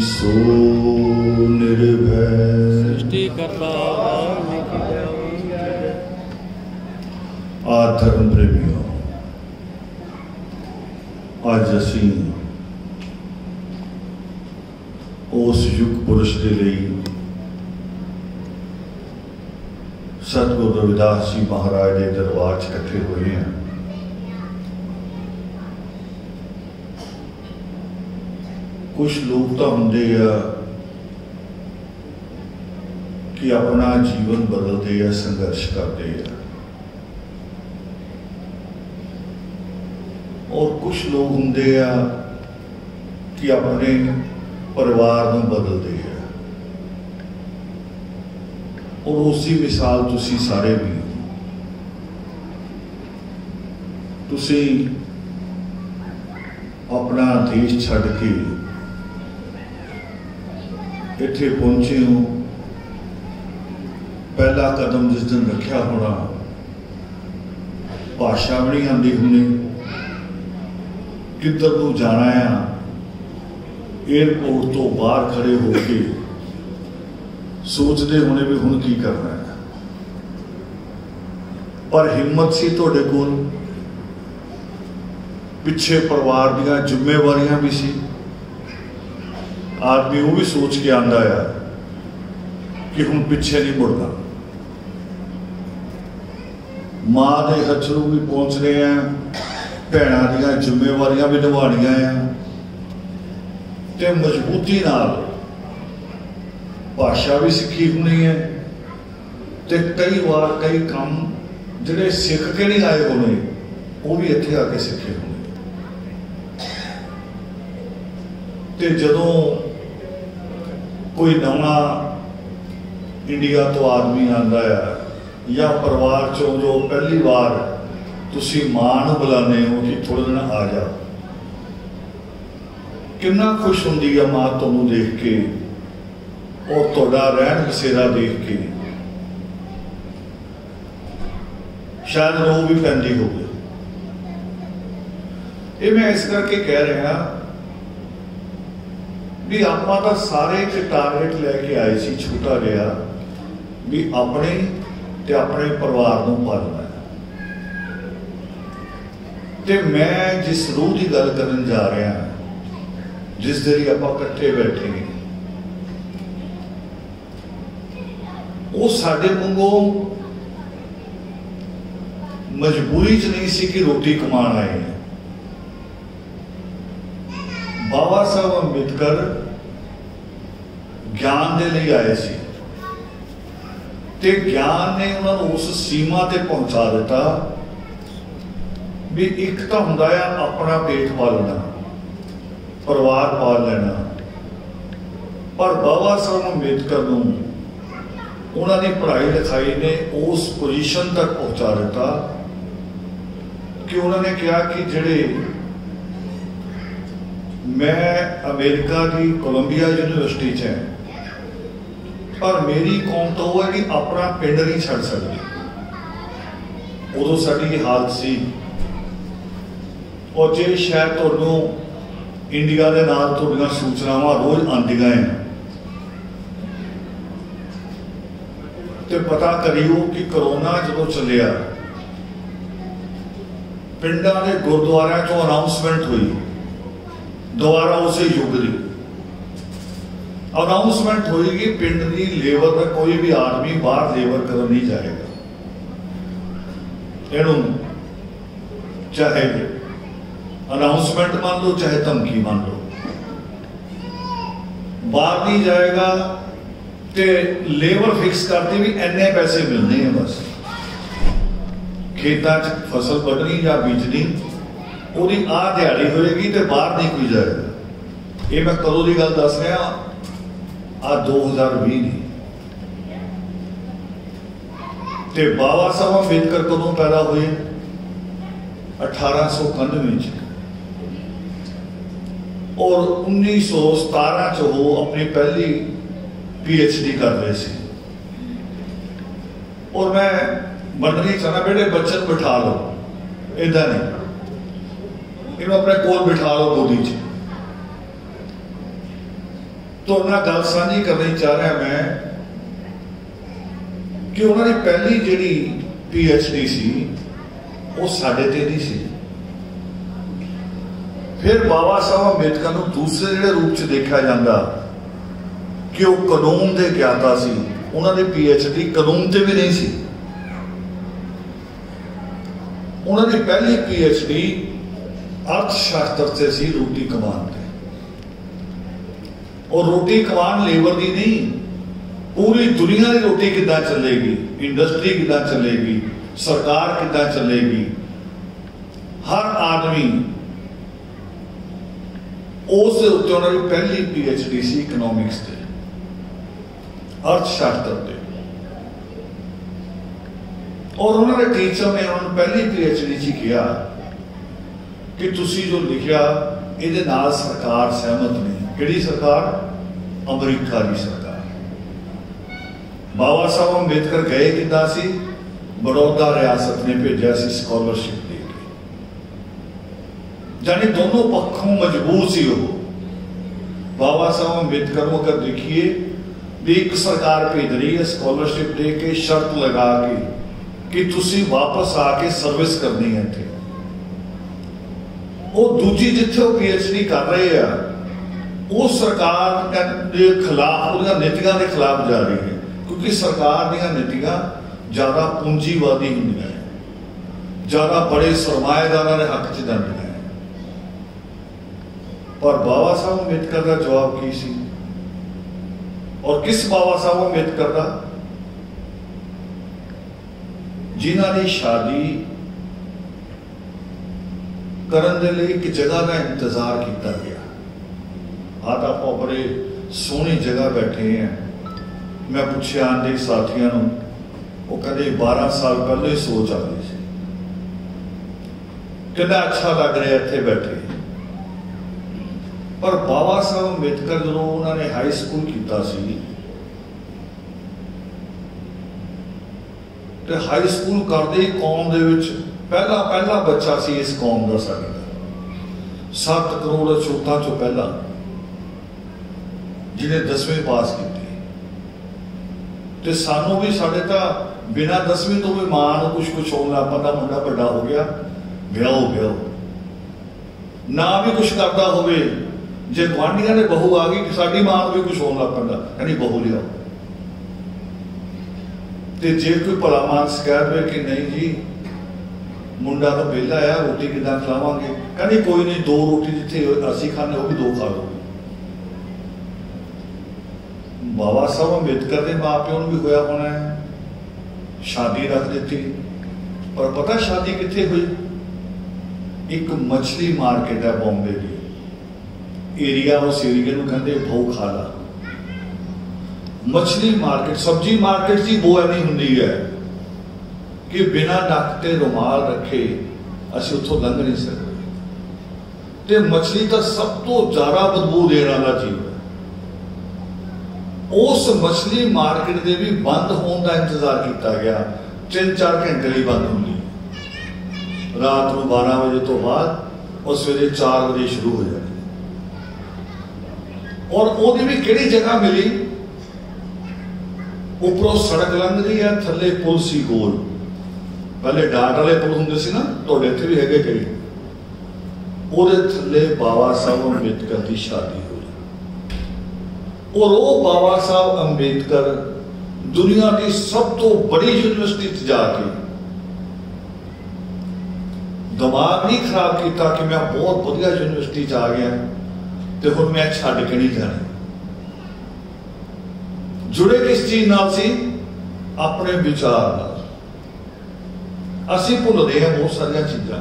ਸੋ ਨਿਰਭੈ ਸ੍ਰਿਸ਼ਟੀ ਕਰਤਾ ਆ ਧਰਮ ਪ੍ਰੇਮੀਓ ਅੱਜ ਅਸੀਂ ਉਸ ਯੁਗ ਪੁਰਸ਼ ਦੇ ਲਈ ਸਤਿਗੁਰੂ ਰਵਿਦਾਸ ਜੀ ਮਹਾਰਾਜ ਦੇ ਦਰਬਾਰ 'ਚ ਇਕੱਠੇ ਹੋਏ ਹਾਂ। ਕੁਝ ਲੋਕ ਤਾਂ ਹੁੰਦੇ ਆ ਕਿ ਆਪਣਾ ਜੀਵਨ ਬਦਲਦੇ ਆ, ਸੰਘਰਸ਼ ਕਰਦੇ ਆ ਔਰ ਕੁਝ ਲੋਕ ਹੁੰਦੇ ਆ ਕਿ ਆਪਣੇ ਪਰਿਵਾਰ ਨੂੰ ਬਦਲਦੇ ਆ ਔਰ ਉਸੇ ਮਿਸਾਲ ਤੁਸੀਂ ਸਾਰੇ ਵੀ ਹੋ। ਤੁਸੀਂ ਆਪਣਾ ਦੇਸ਼ ਛੱਡ ਕੇ ਇੱਥੇ ਪਹੁੰਚੇ ਹੋ ਪਹਿਲਾ ਕਦਮ ਜਿਸ ਦਿਨ ਰੱਖਿਆ ਹੋਣਾ, ਭਾਸ਼ਾ ਵੀ ਨਹੀਂ ਆਉਂਦੀ ਹੁੰਦੀ। ਕਿੱਧਰ ਨੂੰ ਜਾਣਾ ਆ? 에어ਪੋਰਟ ਤੋਂ ਬਾਹਰ ਖੜੇ ਹੋ ਕੇ ਸੋਚਦੇ ਹੋਣੇ ਵੀ ਹੁਣ ਕੀ ਕਰਨਾ ਹੈ ਪਰ ਹਿੰਮਤ ਸੀ ਤੁਹਾਡੇ ਕੋਲ? ਪਿੱਛੇ ਪਰਿਵਾਰ ਦੀਆਂ ਜ਼ਿੰਮੇਵਾਰੀਆਂ ਵੀ ਸੀ। ਆਦਮੀ ਉਹ ਵੀ ਸੋਚ ਕੇ ਆਂਦਾ ਆ ਕਿ ਹੁਣ ਪਿੱਛੇ ਨਹੀਂ ਮੁੜਨਾ। ਮਾਂ ਦੇ ਹੱਥੋਂ ਵੀ ਪਹੁੰਚਨੇ ਆ, ਭੈਣਾਂ ਦੀਆਂ ਜ਼ਿੰਮੇਵਾਰੀਆਂ ਵੀ ਨਿਭਾਉਣੀਆਂ ਆ ਤੇ ਮਜ਼ਬੂਤੀ ਨਾਲ ਭਾਸ਼ਾ ਵੀ ਸਿੱਖੀ ਹੋਣੀ ਹੈ ਤੇ ਕਈ ਵਾਰ ਕਈ ਕੰਮ ਜਿਹੜੇ ਸਿੱਖ ਕੇ ਨਹੀਂ ਆਏ ਹੋਣੇ, ਉਹ ਵੀ ਇੱਥੇ ਆ ਕੇ ਸਿੱਖੇ ਹੋਣੇ। ਤੇ ਜਦੋਂ ਕੋਈ ਨਵਾਂ ਇੰਡੀਆ ਤੋਂ ਆਦਮੀ ਆਂਦਾ ਆ ਜਾਂ ਪਰਿਵਾਰ ਚੋਂ ਜੋ ਪਹਿਲੀ ਵਾਰ ਤੁਸੀਂ ਮਾਂ ਨੂੰ ਬੁਲਾਉਂਦੇ ਹੋ ਕਿ ਥੋੜੇ ਦਿਨ ਆ ਜਾ। ਕਿੰਨਾ ਖੁਸ਼ ਹੁੰਦੀ ਆ ਮਾਂ ਤੁਹਾਨੂੰ ਦੇਖ ਕੇ? ਉਹ ਤੁਹਾਡਾ ਰਹਿਣ ਬਸੇਰਾ ਦੇਖ ਕੇ? ਸ਼ਾਇਦ ਰੋ ਵੀ ਪੈਂਦੀ ਹੋਵੇ। ਇਹ ਮੈਂ ਇਸ ਕਰਕੇ ਕਹਿ ਰਿਹਾ ਵੀ ਆਪਾਂ ਤਾਂ ਸਾਰੇ ਇੱਕ ਟਾਰਗੇਟ ਲੈ ਕੇ ਆਏ ਸੀ ਛੋਟਾ ਜਿਹਾ, ਵੀ ਆਪਣੇ ਤੇ ਆਪਣੇ ਪਰਿਵਾਰ ਨੂੰ ਪਾਲਣਾ ਤੇ ਮੈਂ ਜਿਸ ਰੂਹ ਦੀ ਗੱਲ ਕਰਨ ਜਾ ਰਿਹਾ ਜਿਸ ਦੇ ਲਈ ਆਪਾਂ ਇਕੱਠੇ ਬੈਠੇ ਹਾਂ, ਉਹ ਸਾਡੇ ਵਾਂਗੂ ਮਜਬੂਰੀ ਚ ਨਹੀਂ ਸੀ ਕਿ ਰੋਟੀ ਕਮਾਉਣ ਆਏ ਹਾਂ ਬਾਬਾ ਸਾਹਿਬ ਅੰਬੇਦਕਰ ਗਿਆਨ ਦੇ ਲਈ ਆਏ ਸੀ। ਤੇ ਗਿਆਨ ਨੇ ਉਹਨਾਂ ਨੂੰ ਉਸ ਸੀਮਾ ਤੇ ਪਹੁੰਚਾ ਦਿੱਤਾ ਵੀ ਇੱਕ ਤਾਂ ਹੁੰਦਾ ਆ ਆਪਣਾ ਪੇਟ ਪਾਲਣਾ ਪਰਿਵਾਰ ਪਾਲ ਲੈਣਾ। ਪਰ ਬਾਬਾ ਸਾਹਿਬ ਅੰਬੇਦਕਰ ਨੂੰ ਉਹਨਾਂ ਦੀ ਪੜ੍ਹਾਈ ਲਿਖਾਈ ਨੇ ਉਸ ਪੋਜੀਸ਼ਨ ਤੱਕ ਪਹੁੰਚਾ ਦਿੱਤਾ ਕਿ ਉਹਨਾਂ ਨੇ ਕਿਹਾ ਕਿ ਜਿਹੜੇ ਮੈਂ ਅਮਰੀਕਾ ਦੀ ਕੋਲੰਬੀਆ ਯੂਨੀਵਰਸਿਟੀ 'ਚ ਹਾਂ। ਪਰ ਮੇਰੀ ਕੌਮ ਤਾਂ ਉਹ ਹੈ ਕਿ ਆਪਣਾ ਪਿੰਡ ਨਹੀਂ ਛੱਡ ਸਕਦੀ। ਉਦੋਂ ਸਾਡੀ ਹਾਲਤ ਸੀ। ਉਹ ਜੇ ਸ਼ਾਇਦ ਤੁਹਾਨੂੰ ਇੰਡੀਆ ਦੇ ਨਾਲ ਤੁਹਾਡੀਆਂ ਸੂਚਨਾਵਾਂ ਰੋਜ਼ ਆਉਂਦੀਆਂ ਹੈ ਤੇ ਪਤਾ ਕਰਿਓ ਕਿ ਕਰੋਨਾ ਜਦੋਂ ਚੱਲਿਆ, ਪਿੰਡਾਂ ਦੇ ਗੁਰਦੁਆਰਿਆਂ ਚੋਂ ਅਨਾਉਂਸਮੈਂਟ ਹੋਈ। ਦੁਬਾਰਾ ਉਸੇ ਯੁੱਗ ਦੀ ਅਨਾਉਂਸਮੈਂਟ ਹੋਏਗੀ, ਪਿੰਡ ਦੀ ਲੇਬਰ ਦਾ ਕੋਈ ਵੀ ਆਦਮੀ ਬਾਹਰ ਲੇਬਰ ਕਰਨ ਨਹੀਂ ਜਾਏਗਾ। ਇਹਨੂੰ ਚਾਹੇ ਅਨਾਉਂਸਮੈਂਟ ਮੰਨ ਲਓ, ਚਾਹੇ ਧਮਕੀ ਮੰਨ ਲਓ। ਬਾਹਰ ਨਹੀਂ ਜਾਏਗਾ ਤੇ ਲੇਬਰ ਫਿਕਸ ਕਰਦੀ ਵੀ ਇੰਨੇ ਪੈਸੇ ਮਿਲਣੇ ਆ ਬਸ। ਖੇਤਾਂ 'ਚ ਫਸਲ ਵੱਢਣੀ ਜਾਂ ਬੀਜਣੀ ਉਹਦੀ ਆ ਦਿਹਾੜੀ ਹੋਏਗੀ ਤੇ ਬਾਹਰ ਨਹੀਂ ਕੋਈ ਜਾਏਗਾ। ਇਹ ਮੈਂ ਕਦੋਂ ਦੀ ਗੱਲ ਦੱਸ ਰਿਹਾ? ਆ 2020 ਦੀ। ਤੇ ਬਾਬਾ ਸਾਹਿਬ ਅੰਬੇਦਕਰ ਕਦੋਂ ਪੈਦਾ ਹੋਏ? 1891 ਚ। ਔਰ 1917 ਚ ਉਹ ਆਪਣੀ ਪਹਿਲੀ ਪੀਐਚਡੀ ਕਰ ਰਹੇ ਸੀ। ਔਰ ਮੈਂ ਮੰਡਲੀ ਚਾਹਨਾ ਬੇਟੇ ਬੱਚੇ ਨੂੰ ਬਿਠਾ ਲਓ। ਇਦਾਂ ਨਹੀਂ। ਇਹਨੂੰ ਆਪਣੇ ਕੋਲ ਬਿਠਾ ਲਓ ਗੋਦੀ 'ਚ ਤੁਹਾਡੇ ਨਾਲ ਗੱਲ ਸਾਂਝੀ ਕਰਨੀ ਚਾਹ ਰਿਹਾ ਮੈਂ ਕਿ ਉਹਨਾਂ ਦੀ ਪਹਿਲੀ ਜਿਹੜੀ ਪੀ ਐਚ ਡੀ ਸੀ, ਉਹ ਸਾਡੇ ਤੇ ਨਹੀਂ ਸੀ। ਫਿਰ ਬਾਬਾ ਸਾਹਿਬ ਅੰਬੇਦਕਰ ਨੂੰ ਦੂਸਰੇ ਜਿਹੜੇ ਰੂਪ ਚ ਦੇਖਿਆ ਜਾਂਦਾ ਕਿ ਉਹ ਕਾਨੂੰਨ ਦੇ ਗਿਆਤਾ ਸੀ, ਉਹਨਾਂ ਦੀ ਪੀ ਐਚ ਡੀ ਕਾਨੂੰਨ ਤੇ ਵੀ ਨਹੀਂ ਸੀ। ਉਹਨਾਂ ਦੀ ਪਹਿਲੀ ਪੀ ਐਚ ਡੀ ਅਰਥ ਸ਼ਾਸਤਰ ਤੇ ਸੀ ਰੋਟੀ ਕਮਾਨ ਤੇ ਉਹ ਰੋਟੀ ਕਮਾਨ ਲੇਬਰ ਦੀ ਨਹੀਂ ਪੂਰੀ ਦੁਨੀਆ ਦੀ ਰੋਟੀ ਕਿੱਦਾਂ ਚੱਲੇਗੀ ਇੰਡਸਟਰੀ ਕਿੱਦਾਂ ਚੱਲੇਗੀ ਸਰਕਾਰ ਕਿੱਦਾਂ ਚੱਲੇਗੀ ਹਰ ਆਦਮੀ ਉਸ ਦੇ ਉੱਤੇ ਉਹਨਾਂ ਦੀ ਪਹਿਲੀ ਪੀ ਐਚ ਡੀ ਸੀ ਇਕਨੋਮਿਕਸ ਤੇ ਅਰਥ ਸ਼ਾਸਤਰ ਤੇ ਔਰ ਉਹਨਾਂ ਦੇ ਟੀਚਰ ਨੇ ਉਹਨਾਂ ਨੂੰ ਪਹਿਲੀ ਪੀ ਐਚ ਡੀ ਚ ਕਿਹਾ ਕਿ ਤੁਸੀਂ ਜੋ ਲਿਖਿਆ, ਇਹਦੇ ਨਾਲ ਸਰਕਾਰ ਸਹਿਮਤ ਨਹੀਂ। ਕਿਹੜੀ ਸਰਕਾਰ? ਅਮਰੀਕਾ ਦੀ ਸਰਕਾਰ। ਬਾਬਾ ਸਾਹਿਬ ਅੰਬੇਦਕਰ ਗਏ ਕਿੱਦਾਂ ਸੀ? ਬੜੌਦਾ ਰਿਆਸਤ ਨੇ ਭੇਜਿਆ ਸੀ ਸਕਾਲਰਸ਼ਿਪ ਦੇ ਕੇ। ਜਾਨੀ ਦੋਨੋਂ ਪੱਖੋਂ ਮਜਬੂਰ ਸੀ ਉਹ। ਬਾਬਾ ਸਾਹਿਬ ਅੰਬੇਦਕਰ ਨੂੰ ਅਗਰ ਦੇਖੀਏ, ਵੀ ਇੱਕ ਸਰਕਾਰ ਭੇਜ ਰਹੀ ਹੈ ਸਕਾਲਰਸ਼ਿਪ ਦੇ ਕੇ, ਸ਼ਰਤ ਲਗਾ ਕੇ, ਕਿ ਤੁਸੀਂ ਵਾਪਸ ਆ ਕੇ ਸਰਵਿਸ ਕਰਨੀ ਹੈ ਇੱਥੇ। ਉਹ ਦੂਜੀ ਜਿੱਥੇ ਉਹ ਪੀਐਚਡੀ ਕਰ ਰਹੇ ਆ, ਉਹ ਸਰਕਾਰ ਦੇ ਖਿਲਾਫ, ਉਹਦੀਆਂ ਨੀਤੀਆਂ ਦੇ ਖਿਲਾਫ ਜਾ ਰਹੀ ਹੈ। ਕਿਉਂਕਿ ਸਰਕਾਰ ਦੀਆਂ ਨੀਤੀਆਂ ਜ਼ਿਆਦਾ ਪੂੰਜੀਵਾਦੀ ਹੁੰਦੀਆਂ ਨੇ। ਜ਼ਿਆਦਾ ਬੜੇ ਸਰਮਾਏਦਾਰਾਂ ਦੇ ਹੱਕ 'ਚ ਜਾਂਦੀਆਂ ਨੇ। ਪਰ ਬਾਬਾ ਸਾਹਿਬ ਅੰਬੇਦਕਰ ਦਾ ਜਵਾਬ ਕੀ ਸੀ? ਔਰ ਕਿਸ ਬਾਬਾ ਸਾਹਿਬ ਅੰਬੇਦਕਰ ਦਾ? ਜਿਨ੍ਹਾਂ ਦੀ ਸ਼ਾਦੀ ਕਰਨ ਦੇ ਲਈ ਇੱਕ ਜਗ੍ਹਾ ਦਾ ਇੰਤਜ਼ਾਰ ਕੀਤਾ ਗਿਆ। ਆਹ ਆਪਾਂ ਬੜੇ ਸੋਹਣੀ ਜਗ੍ਹਾ ਬੈਠੇ ਆ। ਮੈਂ ਪੁੱਛਿਆ ਆਂਦੇ ਸਾਥੀਆਂ ਨੂੰ, ਉਹ ਕਹਿੰਦੇ 12 ਸਾਲ ਪਹਿਲੇ ਸੋਚ ਆ ਸੀ। ਕਿੰਨਾ ਅੱਛਾ ਲੱਗ ਰਿਹਾ ਇੱਥੇ ਬੈਠੇ। ਪਰ ਬਾਬਾ ਸਾਹਿਬ ਅੰਬੇਦਕਰ ਜਦੋਂ ਉਹਨਾਂ ਨੇ ਹਾਈ ਸਕੂਲ ਕੀਤਾ ਸੀ, ਤੇ ਹਾਈ ਸਕੂਲ ਕਰਦੇ ਹੀ ਕੌਮ ਦੇ ਵਿੱਚ ਪਹਿਲਾ ਪਹਿਲਾ ਬੱਚਾ ਸੀ ਇਸ ਕੌਮ ਦਾ ਸਾਡੇ ਦਾ। 7 ਕਰੋੜ ਛੋਟਾ ਚੋਂ ਪਹਿਲਾ, ਜਿਹਨੇ 10ਵੀਂ ਪਾਸ ਕੀਤੀ। ਤੇ ਸਾਨੂੰ ਵੀ ਸਾਡੇ ਤਾਂ ਬਿਨਾ 10ਵੀਂ ਤੋਂ ਵੀ ਮਾਂ ਨੂੰ ਕੁਝ ਹੋਣ ਲੱਗ ਪਤਾ ਮੁੰਡਾ ਵੱਡਾ ਹੋ ਗਿਆ, ਵਿਆਹ ਹੋ ਗਿਆ। ਨਾ ਵੀ ਕੁਛ ਕਰਦਾ ਹੋਵੇ, ਜੇ ਗਵਾਂਢੀਆਂ ਦੇ ਬਹੂ ਆ ਗਈ, ਸਾਡੀ ਮਾਂ ਨੂੰ ਵੀ ਕੁਛ ਹੋਣ ਲੱਗ ਪੈਂਦਾ ਕਹਿੰਦੀ ਬਹੂ ਲਿਆਓ। ਤੇ ਜੇ ਕੋਈ ਭਲਾ ਮਾਨਸ ਕਹਿ ਕਿ ਨਹੀਂ ਜੀ ਮੁੰਡਾ ਤਾਂ ਵਿਹਲਾ ਆ, ਰੋਟੀ ਕਿਦਾਂ ਖਲਾਵਾਂਗੇ? ਕਹਿੰਦੀ, ਕੋਈ ਨਹੀਂ, ਦੋ ਰੋਟੀ ਜਿੱਥੇ ਅਸੀਂ ਖਾਣੇ ਉਹ ਵੀ ਦੋ ਖਾ ਲਓ। ਬਾਬਾ ਸਾਹਿਬ ਅੰਬੇਦਕਰ ਦੇ ਮਾਪਿਆਂ ਨੂੰ ਵੀ ਹੋਇਆ ਹੋਣਾ ਹੈ। ਸ਼ਾਦੀ ਰੱਖ ਦਿੱਤੀ। ਪਰ ਪਤਾ ਸ਼ਾਦੀ ਕਿੱਥੇ ਹੋਈ? ਇੱਕ ਮੱਛਲੀ ਮਾਰਕੀਟ ਹੈ ਬੰਬੇ ਦੀ। ਏਰੀਆ ਉਸ ਏਰੀਆ ਨੂੰ ਕਹਿੰਦੇ ਭੌ ਖਾਲਾ। ਮੱਛਲੀ ਮਾਰਕੀਟ, ਸਬਜੀ ਮਾਰਕੀਟ ਦੀ ਬੋ ਐਵੇਂ ਹੁੰਦੀ ਹੈ। ਕਿ ਬਿਨਾਂ ਨੱਕ ਤੇ ਰੁਮਾਲ ਰੱਖੇ ਅਸੀਂ ਉੱਥੋਂ ਲੰਘ ਨਹੀਂ ਸਕਦੇ। ਤੇ ਮੱਛਲੀ ਤਾਂ ਸਭ ਤੋਂ ਜ਼ਿਆਦਾ ਬਦਬੂ ਦੇਣ ਵਾਲਾ ਜੀਵ ਹੈ। ਉਸ ਮੱਛਲੀ ਮਾਰਕੀਟ ਦੇ ਵੀ ਬੰਦ ਹੋਣ ਦਾ ਇੰਤਜ਼ਾਰ ਕੀਤਾ ਗਿਆ। 3-4 ਘੰਟੇ ਲਈ ਬੰਦ ਹੁੰਦੀ ਰਾਤ ਨੂੰ 12 ਵਜੇ ਤੋਂ ਬਾਅਦ ਉਸ ਵੇਲੇ 4 ਵਜੇ ਸ਼ੁਰੂ ਹੋ ਜਾਂਦੀ ਔਰ ਉਹਦੀ ਵੀ ਕਿਹੜੀ ਜਗ੍ਹਾ ਮਿਲੀ? ਉਪਰੋਂ ਸੜਕ ਲੰਘ ਰਹੀ ਹੈ, ਥੱਲੇ ਪੁਲ ਸੀ ਗੋਲ। ਪਹਿਲੇ ਡਾਟ ਵਾਲੇ ਪੁਲ ਹੁੰਦੇ ਸੀ ਨਾ, ਤੁਹਾਡੇ ਇੱਥੇ ਵੀ ਹੈਗੇ ਕਈ। ਉਹਦੇ ਥੱਲੇ ਬਾਬਾ ਸਾਹਿਬ ਅੰਬੇਦਕਰ ਦੀ ਸ਼ਾਦੀ ਔਰ ਉਹ ਬਾਬਾ ਸਾਹਿਬ ਅੰਬੇਦਕਰ ਦੁਨੀਆ ਦੀ ਸਭ ਤੋਂ ਬੜੀ ਯੂਨੀਵਰਸਿਟੀ 'ਚ ਜਾ ਕੇ ਦਿਮਾਗ ਨਹੀਂ ਖਰਾਬ ਕੀਤਾ ਕਿ ਮੈਂ ਬਹੁਤ ਵਧੀਆ ਯੂਨੀਵਰਸਿਟੀ 'ਚ ਆ ਗਿਆ ਤੇ ਹੁਣ ਮੈਂ ਛੱਡ ਕੇ ਨਹੀਂ ਜਾਣਾ। ਜੁੜੇ ਕਿਸ ਚੀਜ਼ ਨਾਲ ਸੀ? ਆਪਣੇ ਵਿਚਾਰ ਨਾਲ। ਅਸੀਂ ਭੁੱਲਦੇ ਹਾਂ ਬਹੁਤ ਸਾਰੀਆਂ ਚੀਜ਼ਾਂ।